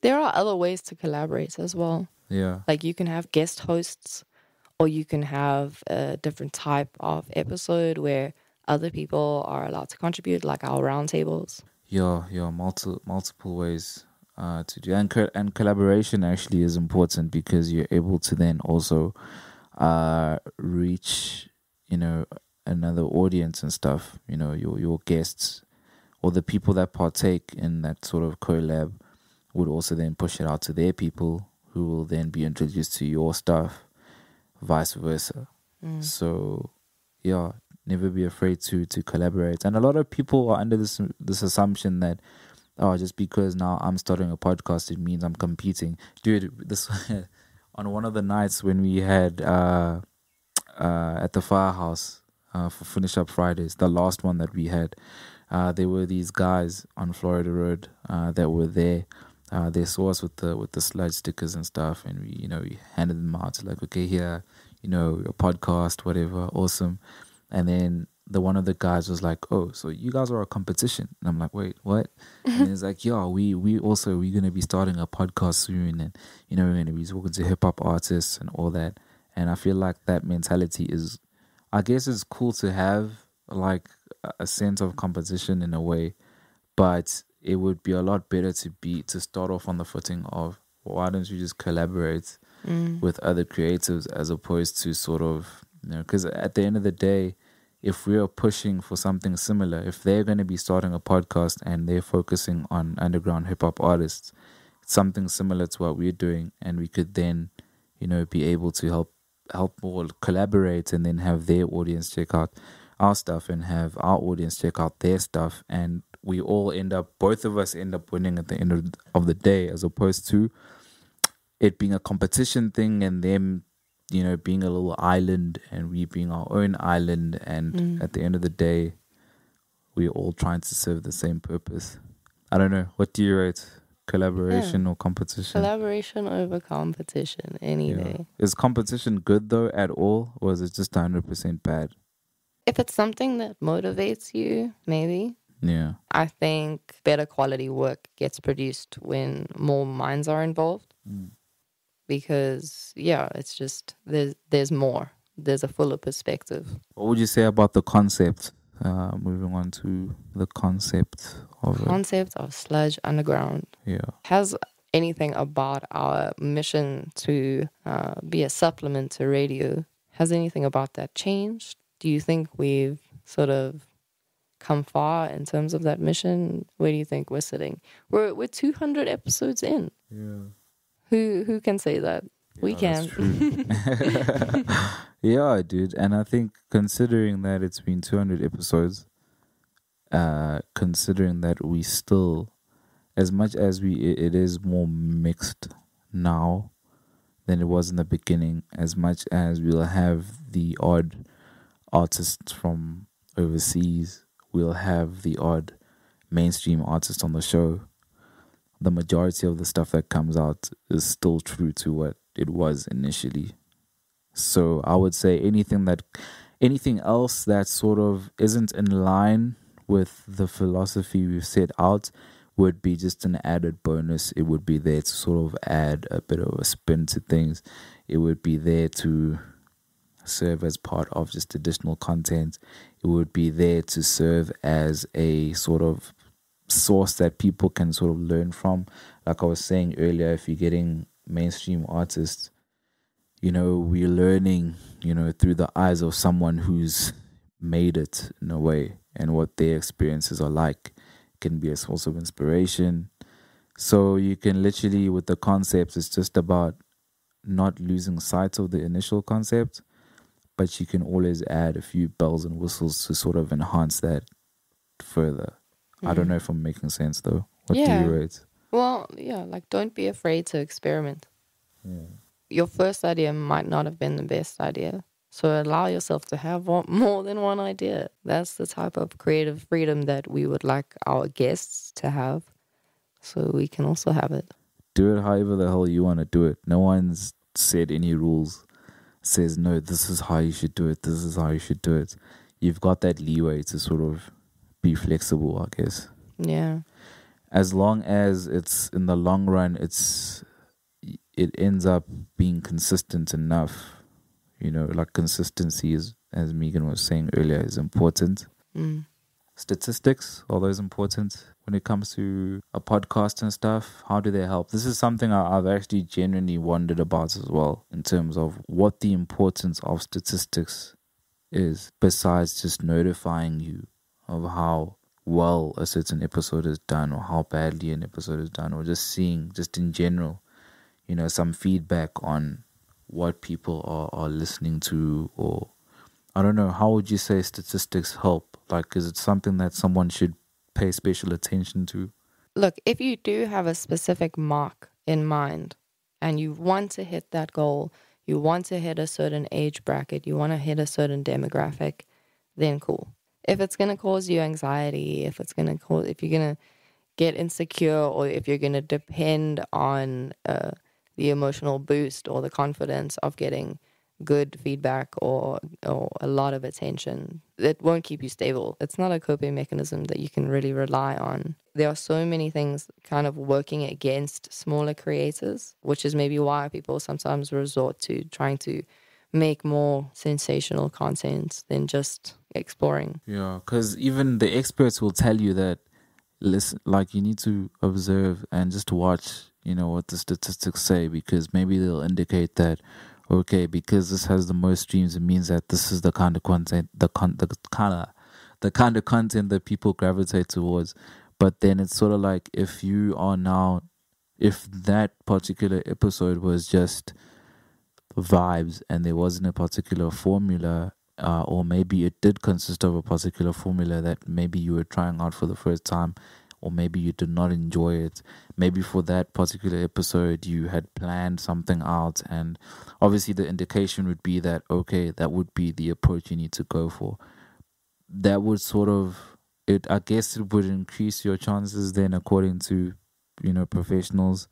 There are other ways to collaborate as well. yeah, Like you can have guest hosts, or you can have a different type of episode where other people are allowed to contribute, like our roundtables. yeah, yeah. Multiple multiple ways uh, to do, and co- and collaboration actually is important because you're able to then also uh, reach, you know, another audience and stuff. You know, your your guests or the people that partake in that sort of collab would also then push it out to their people who will then be introduced to your stuff, vice versa. So, yeah, never be afraid to to collaborate. And a lot of people are under this this assumption that oh, just because now I'm starting a podcast, it means I'm competing. Dude, this [LAUGHS] on one of the nights when we had uh uh at the firehouse uh for finish up Fridays, the last one that we had, uh there were these guys on Florida Road uh that were there. Uh, they saw us with the with the sludge stickers and stuff, and we you know we handed them out like okay here, you know a podcast whatever awesome, and then the one of the guys was like oh so you guys are a competition, and I'm like wait what, and he's [LAUGHS] like yeah we we also we're gonna be starting a podcast soon, and you know we're gonna be talking to hip hop artists and all that, and I feel like that mentality is, I guess it's cool to have like a sense of competition in a way, but it would be a lot better to be to start off on the footing of why don't you just collaborate mm. with other creatives as opposed to sort of you know because at the end of the day if we are pushing for something similar if they're going to be starting a podcast and they're focusing on underground hip hop artists something similar to what we're doing and we could then you know be able to help help or collaborate and then have their audience check out our stuff and have our audience check out their stuff and we all end up both of us end up winning at the end of, the day as opposed to it being a competition thing and them you know being a little island and we being our own island. And mm. at the end of the day we're all trying to serve the same purpose. I don't know. What do you rate? Collaboration or competition? Collaboration over competition any Yeah. day. is competition good though at all? Or is it just 100% bad? If it's something that motivates you, maybe. Yeah I think better quality work gets produced when more minds are involved. Because yeah, it's just there's there's more. There's a fuller perspective. what would you say about the concept uh moving on to the concept of it Concept of sludge underground yeah has anything about our mission to uh, be a supplement to radio has anything about that changed do you think we've sort of come far in terms of that mission where do you think we're sitting? We're we're 200 episodes in. Yeah. Who who can say that? We can. [LAUGHS] [LAUGHS] yeah, dude. And I think considering that it's been 200 episodes, uh, considering that we still, as much as we, it, it is more mixed now than it was in the beginning, as much as we'll have the odd artists from overseas, we'll have the odd mainstream artist on the show the majority of the stuff that comes out is still true to what it was initially. So I would say anything that anything else that sort of isn't in line with the philosophy we've set out would be just an added bonus. It would be there to sort of add a bit of a spin to things. It would be there to serve as part of just additional content. It would be there to serve as a sort of source that people can sort of learn from. Like I was saying earlier, if you're getting mainstream artists, you know, we're learning, you know, through the eyes of someone who's made it in a way and what their experiences are like can be a source of inspiration. So you can literally, with the concepts, it's just about not losing sight of the initial concept, but you can always add a few bells and whistles to sort of enhance that further. I don't Mhm. know if I'm making sense though. What Yeah. do you rate? Well, yeah, like don't be afraid to experiment. Yeah. Your first idea might not have been the best idea. So allow yourself to have one, [LAUGHS] more than one idea. That's the type of creative freedom that we would like our guests to have. So we can also have it. Do it however the hell you want to do it. No one's said any rules. Says no, this is how you should do it. This is how you should do it. You've got that leeway to sort of be flexible, I guess. Yeah. as long as it's in the long run it's it ends up being consistent enough you know like consistency is as Meagan was saying earlier is important Mm. statistics are those important when it comes to a podcast and stuff how do they help? This is something I- i've actually genuinely wondered about as well in terms of what the importance of statistics is besides just notifying you of how well a certain episode is done or how badly an episode is done or just seeing just in general you know some feedback on what people are, are listening to or i don't know how would you say statistics help? Like is it something that someone should pay special attention to Look, if you do have a specific mark in mind and you want to hit that goal, you want to hit a certain age bracket, you want to hit a certain demographic, then cool. If it's going to cause you anxiety, if it's going to cause, if you're going to get insecure or if you're going to depend on uh, the emotional boost or the confidence of getting good feedback or or a lot of attention it won't keep you stable. It's not a coping mechanism that you can really rely on. There are so many things kind of working against smaller creators which is maybe why people sometimes resort to trying to make more sensational content than just exploring. Yeah because even the experts will tell you that listen like you need to observe and just watch you know what the statistics say because maybe they'll indicate that okay because this has the most streams it means that this is the kind of content the con the kind of the kind of content that people gravitate towards. But then it's sort of like if you are now if that particular episode was just vibes and there wasn't a particular formula uh, or maybe it did consist of a particular formula that maybe you were trying out for the first time or maybe you did not enjoy it. Maybe for that particular episode you had planned something out and obviously the indication would be that okay that would be the approach you need to go for. That would sort of it i guess it would increase your chances then according to you know professionals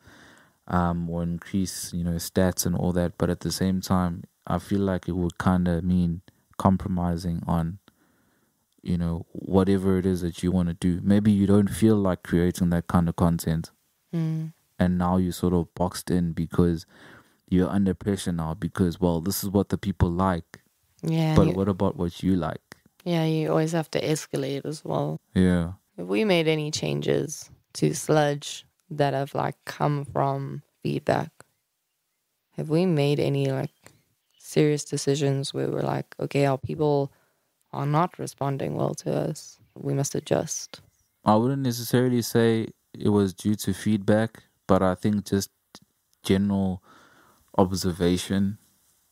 um or increase you know stats and all that. But at the same time i feel like it would kind of mean compromising on you know whatever it is that you want to do. Maybe you don't feel like creating that kind of content. Mm. and now you're sort of boxed in because you're under pressure now because well this is what the people like. Yeah but you, what about what you like? Yeah you always have to escalate as well. Yeah. Have we made any changes to sludge that have like come from feedback? Have we made any like serious decisions where we're like, okay, our people are not responding well to us. We must adjust. I wouldn't necessarily say it was due to feedback, but I think just general observation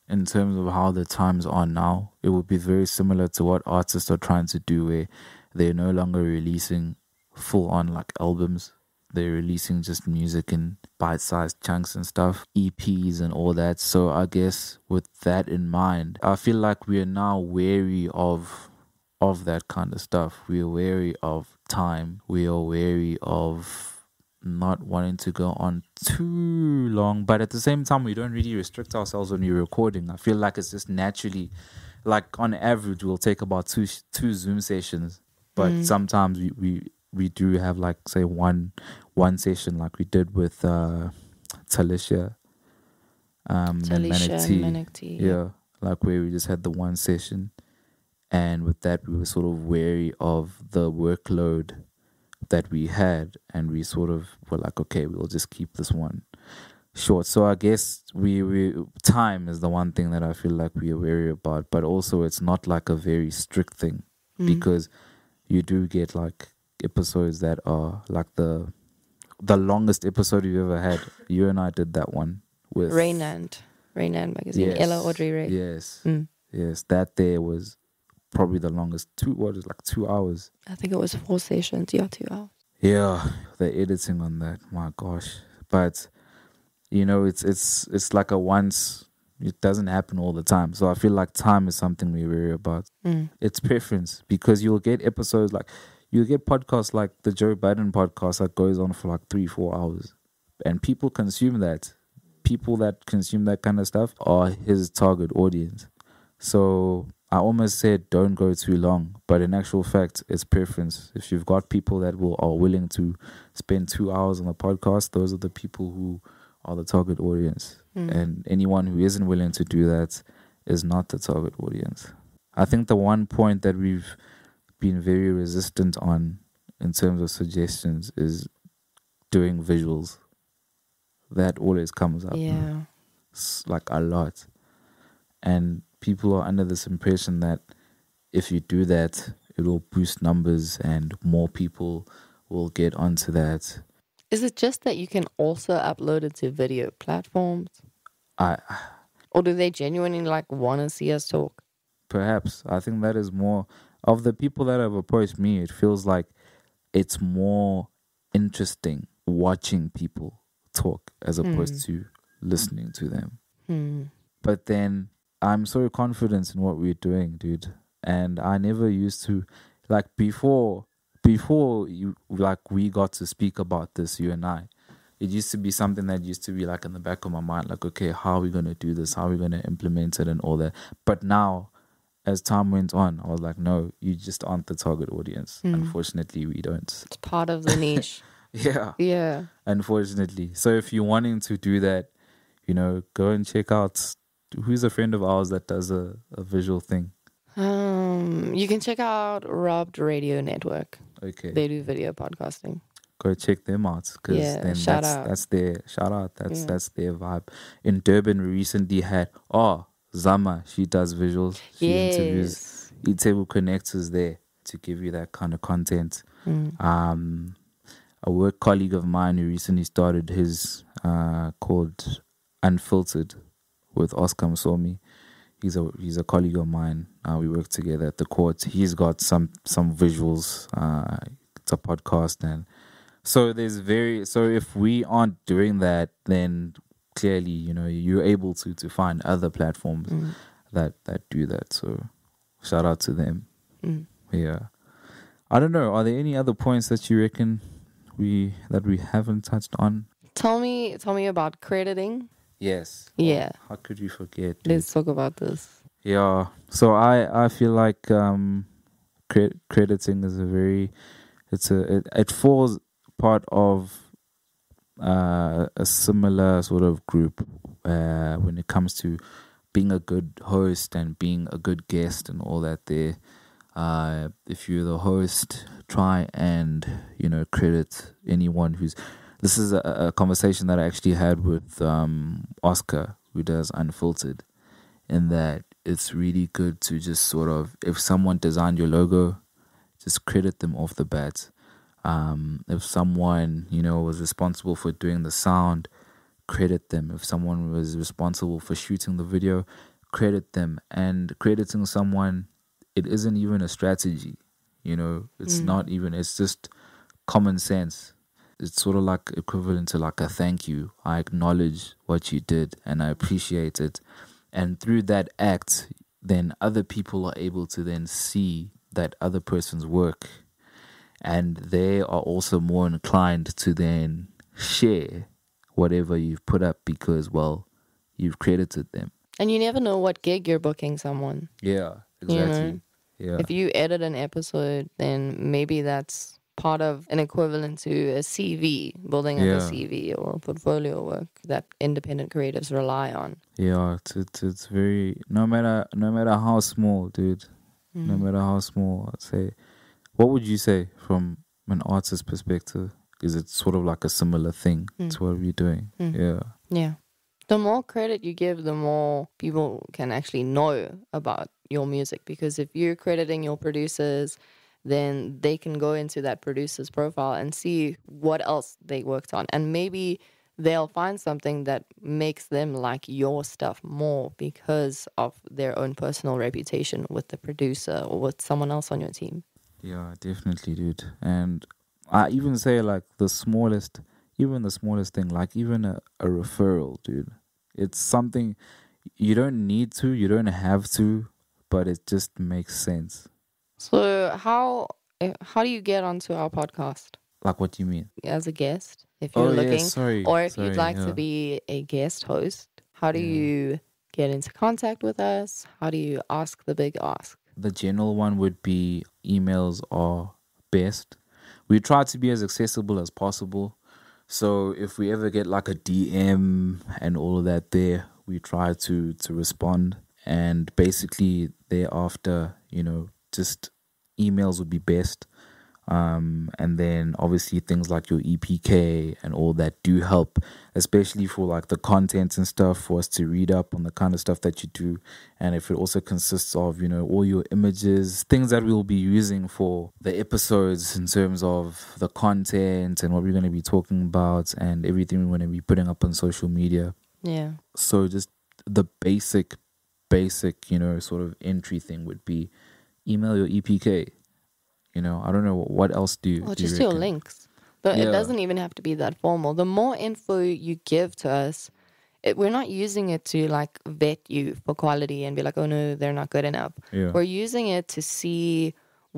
in terms of how the times are now. It would be very similar to what artists are trying to do, where they're no longer releasing full on like albums. They're releasing just music in bite sized chunks and stuff, EPs and all that. So I guess with that in mind, I feel like we are now wary of of that kind of stuff. We are wary of time. We are wary of not wanting to go on too long, but at the same time, we don't really restrict ourselves when we're recording. I feel like it's just naturally, like on average, we'll take about two two Zoom sessions, but Mm. sometimes we, we we do have like say one one session, like we did with uh Talisha, um, Talisha and T. Yeah, like where we just had the one session, and with that we were sort of wary of the workload that we had, and we sort of were like, okay, we'll just keep this one short. So I guess we, we time is the one thing that I feel like we are wary about, but also it's not like a very strict thing Mm. because you do get like episodes that are like the the longest episode you've ever had. You and I did that one with Rainland, Rainland magazine, Yes. Ella Audrey Ray. Yes, Mm. yes, that there was probably the longest. Two what is like two hours. I think it was four sessions. Yeah, two hours. Yeah, the editing on that, my gosh. But you know, it's it's it's like a once. It doesn't happen all the time. So I feel like time is something we worry about. Mm. It's preference because you'll get episodes like you'll get podcasts like the Joe Rogan podcast that goes on for like three, four hours, and people consume that. People that consume that kind of stuff are his target audience. So I almost said don't go too long, but in actual fact, it's preference. If you've got people that will are willing to spend two hours on a podcast, those are the people who are the target audience. Mm. And anyone who isn't willing to do that is not the target audience. I think the one point that we've been very resistant on in terms of suggestions is doing visuals. That always comes up yeah. Mm. like a lot. And people are under this impression that if you do that, it will boost numbers and more people will get onto that. Is it just that you can also upload it to video platforms? I Or do they genuinely like want to see us talk? perhaps I think that is more of the people that have approached me. It feels like it's more interesting watching people talk as opposed to listening to them. Hmm. But then I'm so confident in what we're doing, dude. And I never used to like before before you like we got to speak about this, you and I. It used to be something that used to be like in the back of my mind, like, okay, how are we gonna do this? How are we gonna implement it and all that? But now as time went on, I was like, no, you just aren't the target audience. Mm. Unfortunately, we don't. It's part of the [LAUGHS] niche. Yeah yeah. unfortunately. So if you're wanting to do that, you know, go and check out who's a friend of ours that does a, a visual thing. Um, you can check out Robbed Radio Network. Okay, They do video podcasting. go check them out because Yeah, then shout that's out. that's their shout out. That's Yeah. that's their vibe. In Durban, we recently had oh Zama. She does visuals. She interviews. Yes. Connects connectors there to give you that kind of content. Mm. um, a work colleague of mine who recently started his uh, called Unfiltered with Oscar Msomi. He's a he's a colleague of mine. Uh, we work together at the court. He's got some some visuals. Uh, it's a podcast, and so there's very so if we aren't doing that, then clearly you know you're able to to find other platforms Mm. that that do that. So shout out to them. Mm. Yeah. I don't know. Are there any other points that you reckon we that we haven't touched on? Tell me, tell me about crediting. Yes. Yeah. How could you forget? dude? Let's talk about this. Yeah. So I I feel like um cre- crediting is a very it's a it, it falls part of uh, a similar sort of group uh, when it comes to being a good host and being a good guest and all that there. Uh, if you're the host try and you know credit anyone who's this is a, a conversation that I actually had with um, Oscar who does unfiltered in that it's really good to just sort of if someone designed your logo just credit them off the bat um, if someone you know was responsible for doing the sound credit them. If someone was responsible for shooting the video credit them. And crediting someone it isn't even a strategy you know? It's Mm. not even it's just common sense. It's sort of like equivalent to like a thank you. I acknowledge what you did and i appreciate it. And through that act then other people are able to then see that other person's work and they are also more inclined to then share whatever you've put up because well you've credited them And you never know what gig you're booking someone. yeah You know, exactly yeah If you edit an episode, then maybe that's part of an equivalent to a CV, building up Yeah. a CV or portfolio work that independent creatives rely on. yeah it's, it's it's very no matter no matter how small dude no Mm. matter how small i'd say what would you say from an artist's perspective, is it sort of like a similar thing Mm. to what we're doing? Mm. Yeah. Yeah. The more credit you give, the more people can actually know about your music. Because if you're crediting your producers, then they can go into that producer's profile and see what else they worked on. And maybe they'll find something that makes them like your stuff more because of their own personal reputation with the producer or with someone else on your team. Yeah, definitely, dude. And I even say like the smallest, even the smallest thing, like even a, a referral, dude. It's something you don't need to, you don't have to, but it just makes sense. So how eh, how do you get onto our podcast Like, what do you mean? as a guest if you're oh, looking? yeah, sorry. or if sorry, you'd like yeah. to be a guest host, how do Yeah. you get into contact with us? How do you ask the big ask? The general one would be emails are best. We try to be as accessible as possible. So if we ever get like a DM and all of that there, we try to to respond and basically thereafter, you know, just emails would be best. Um, and then obviously things like your EPK and all that do help, especially for like the content and stuff for us to read up on the kind of stuff that you do. And if it also consists of, you know, all your images, things that we'll be using for the episodes in terms of the content and what we're going to be talking about and everything we're going to be putting up on social media. Yeah. So just the basic, basic, you know, sort of entry thing would be email your EPK. You know, I don't know what else do you. Or do you just your links. But Yeah. it doesn't even have to be that formal. The more info you give to us, it, we're not using it to like vet you for quality and be like, oh no, they're not good enough. Yeah. We're using it to see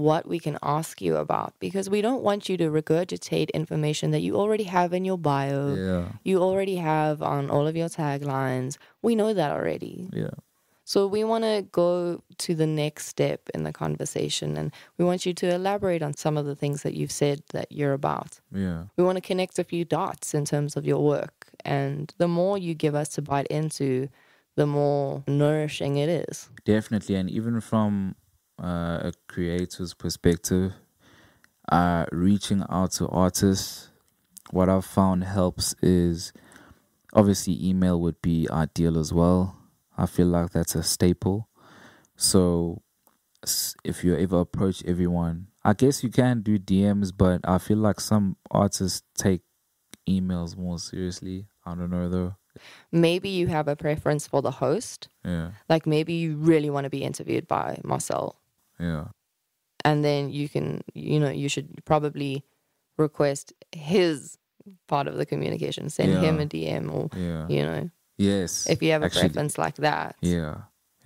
what we can ask you about because we don't want you to regurgitate information that you already have in your bio. Yeah. you already have on all of your taglines. We know that already. Yeah. So we want to go to the next step in the conversation and we want you to elaborate on some of the things that you've said that you're about. Yeah. We want to connect a few dots in terms of your work. And the more you give us to bite into, the more nourishing it is. Definitely. And even from uh, a creator's perspective, uh, reaching out to artists, what I've found helps is obviously email would be ideal as well. I feel like that's a staple. So if you ever approach everyone, I guess you can do DMs, but I feel like some artists take emails more seriously. I don't know though. Maybe you have a preference for the host. Yeah. Like maybe you really want to be interviewed by Marcel. Yeah. and then you can you know you should probably request his part of the communication send him a dm or Yeah. you know Yes. if you have a Actually, preference like that Yeah.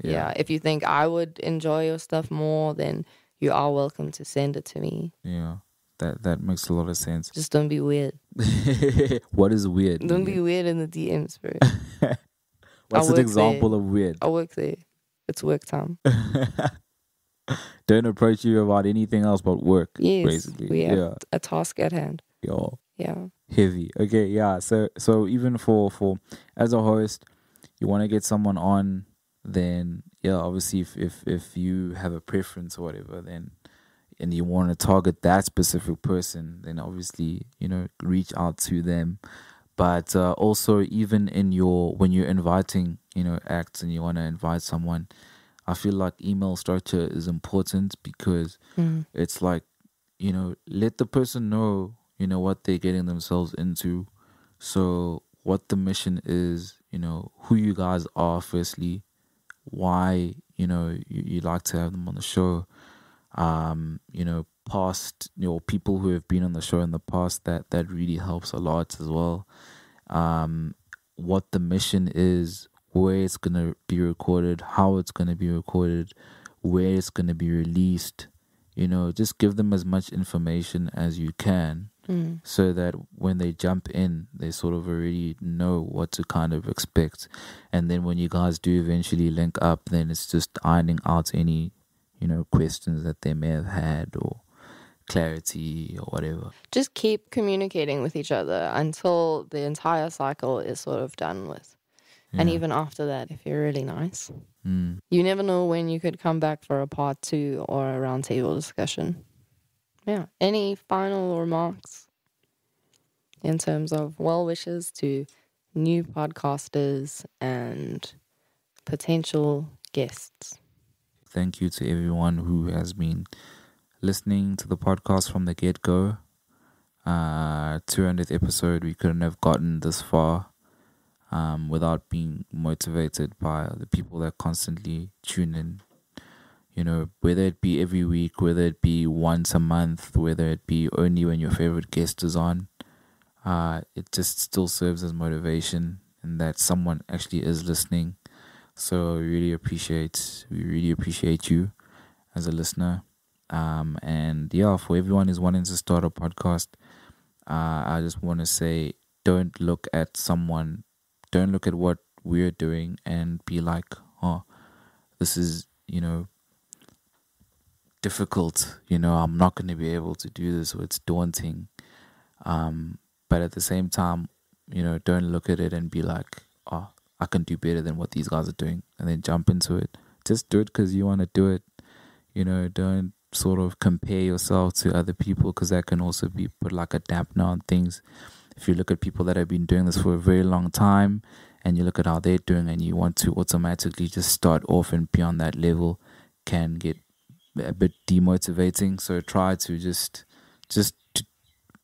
yeah. if you think i would enjoy your stuff more then you are welcome to send it to me Yeah. That that makes a lot of sense. just don't be weird [LAUGHS] what is weird? don't be weird in the dms bro [LAUGHS] What's an example of weird? i work there it's work time [LAUGHS] Don't approach you about anything else but work. yes basically. we have yeah. a task at hand Yo. yeah Heavy. Okay, yeah. So so even for for as a host, you want to get someone on, then yeah, obviously if if if you have a preference or whatever, then and you want to target that specific person, then obviously you know reach out to them. But uh, also even in your when you're inviting you know acts and you want to invite someone, I feel like email structure is important because Mm. it's like you know let the person know you know what they're getting themselves into. So what the mission is you know who you guys are firstly why you know you, you like to have them on the show. Um you know past you know people who have been on the show in the past that that really helps a lot as well. Um what the mission is where it's going to be recorded how it's going to be recorded where it's going to be released. You know just give them as much information as you can Mm. so that when they jump in they sort of already know what to kind of expect and then when you guys do eventually link up then it's just ironing out any you know questions that they may have had or clarity or whatever just keep communicating with each other until the entire cycle is sort of done with. And even after that, if you're really nice, mm. you never know when you could come back for a part two or a roundtable discussion. Yeah. Any final remarks in terms of well wishes to new podcasters and potential guests? Thank you to everyone who has been listening to the podcast from the get go. Uh, 200th episode, we couldn't have gotten this far um, without being motivated by the people that constantly tune in. You know, whether it be every week, whether it be once a month, whether it be only when your favorite guest is on, uh, it just still serves as motivation and that someone actually is listening. So we really appreciate we really appreciate you as a listener. Um, and yeah, for everyone who's wanting to start a podcast, uh, I just want to say don't look at someone, don't look at what we're doing and be like, oh, this is, you know, difficult. You know, I'm not going to be able to do this, or it's daunting. Um, but at the same time, you know, don't look at it and be like, oh, I can do better than what these guys are doing, and then jump into it. Just do it because you want to do it. You know, don't sort of compare yourself to other people because that can also be put like a dampener on things. If you look at people that have been doing this for a very long time and you look at how they're doing and you want to automatically just start off and be on that level can get a bit demotivating. So try to just just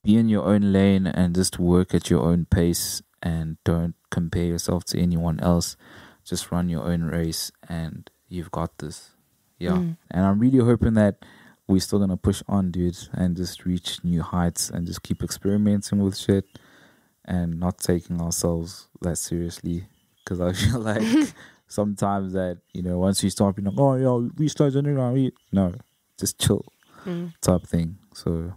be in your own lane and just work at your own pace and don't compare yourself to anyone else. Just run your own race and you've got this. Yeah. Mm. And I'm really hoping that we're still gonna push on, dude, and just reach new heights and just keep experimenting with shit and not taking ourselves that seriously. Because I feel [LAUGHS] like [LAUGHS] sometimes that you know once you start being like, oh yo, we started doing we no, just chill Mm. type thing. So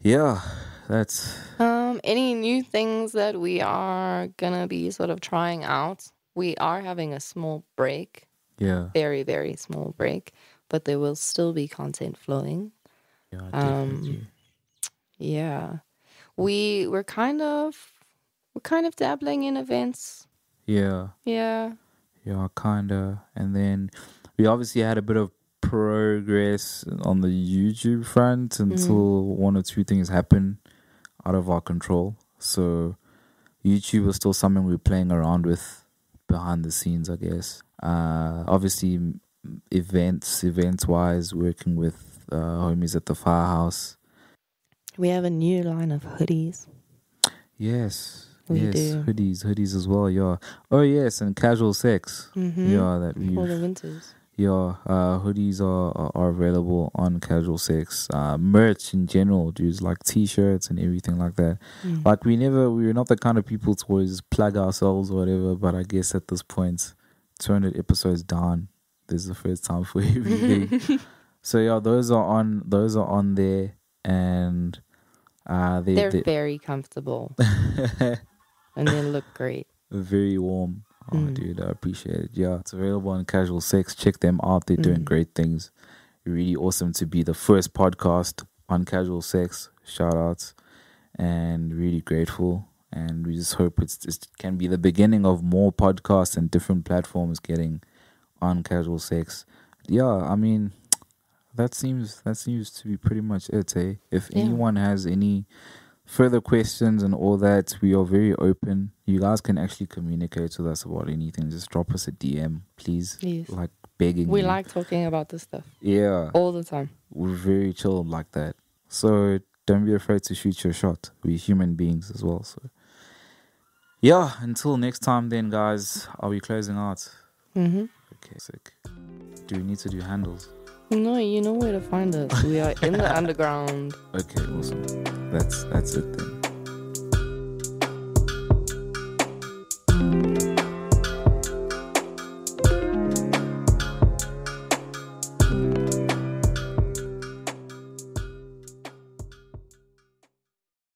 yeah, that's Um, any new things that we are gonna be sort of trying out? We are having a small break, yeah, very very small break, but there will still be content flowing. yeah, Um. Yeah, we we're kind of we're kind of dabbling in events. yeah. Yeah, Yeah, kinda. And then we obviously had a bit of progress on the YouTube front until one or two things happened out of our control. So YouTube was still something we were playing around with behind the scenes, I guess. Uh, obviously, events, events wise, working with uh, homies at the firehouse. we have a new line of hoodies. Yes. We yes, do. hoodies, hoodies as well. Yeah. Oh yes, and casual sex. Mm-hmm. Yeah, that we for the winters. Yeah, uh, hoodies are, are are available on Casual Sex. Uh, merch in general, dudes, like T-shirts and everything like that. Mm. Like we never, we were not the kind of people to always plug ourselves or whatever. But I guess at this point, 200 episodes down, this is the first time for [LAUGHS] everything. [LAUGHS] so yeah, those are on, those are on there, and uh, they, They're they very comfortable [LAUGHS] and they look great. [LAUGHS] very warm. Oh, Mm. dude, I appreciate it. Yeah, it's available on Casual Sex. Check them out. They're doing Mm. great things. Really awesome to be the first podcast on Casual Sex. Shout outs. And really grateful. And we just hope it's it can be the beginning of more podcasts and different platforms getting on Casual Sex. Yeah, I mean, that seems that seems to be pretty much it. Eh? If Yeah. anyone has any further questions and all that, we are very open. You guys can actually communicate with us about anything. Just drop us a DM, please. Yes. Like begging. We you. like talking about this stuff Yeah, all the time. we're very chill like that. So don't be afraid to shoot your shot. We're human beings as well. So yeah. Until next time, then, guys. Are we closing out? Mm-hmm. Okay, sick. Do we need to do handles? No, you know where to find us. We are in the [LAUGHS] underground. Okay, awesome. That's that's it then.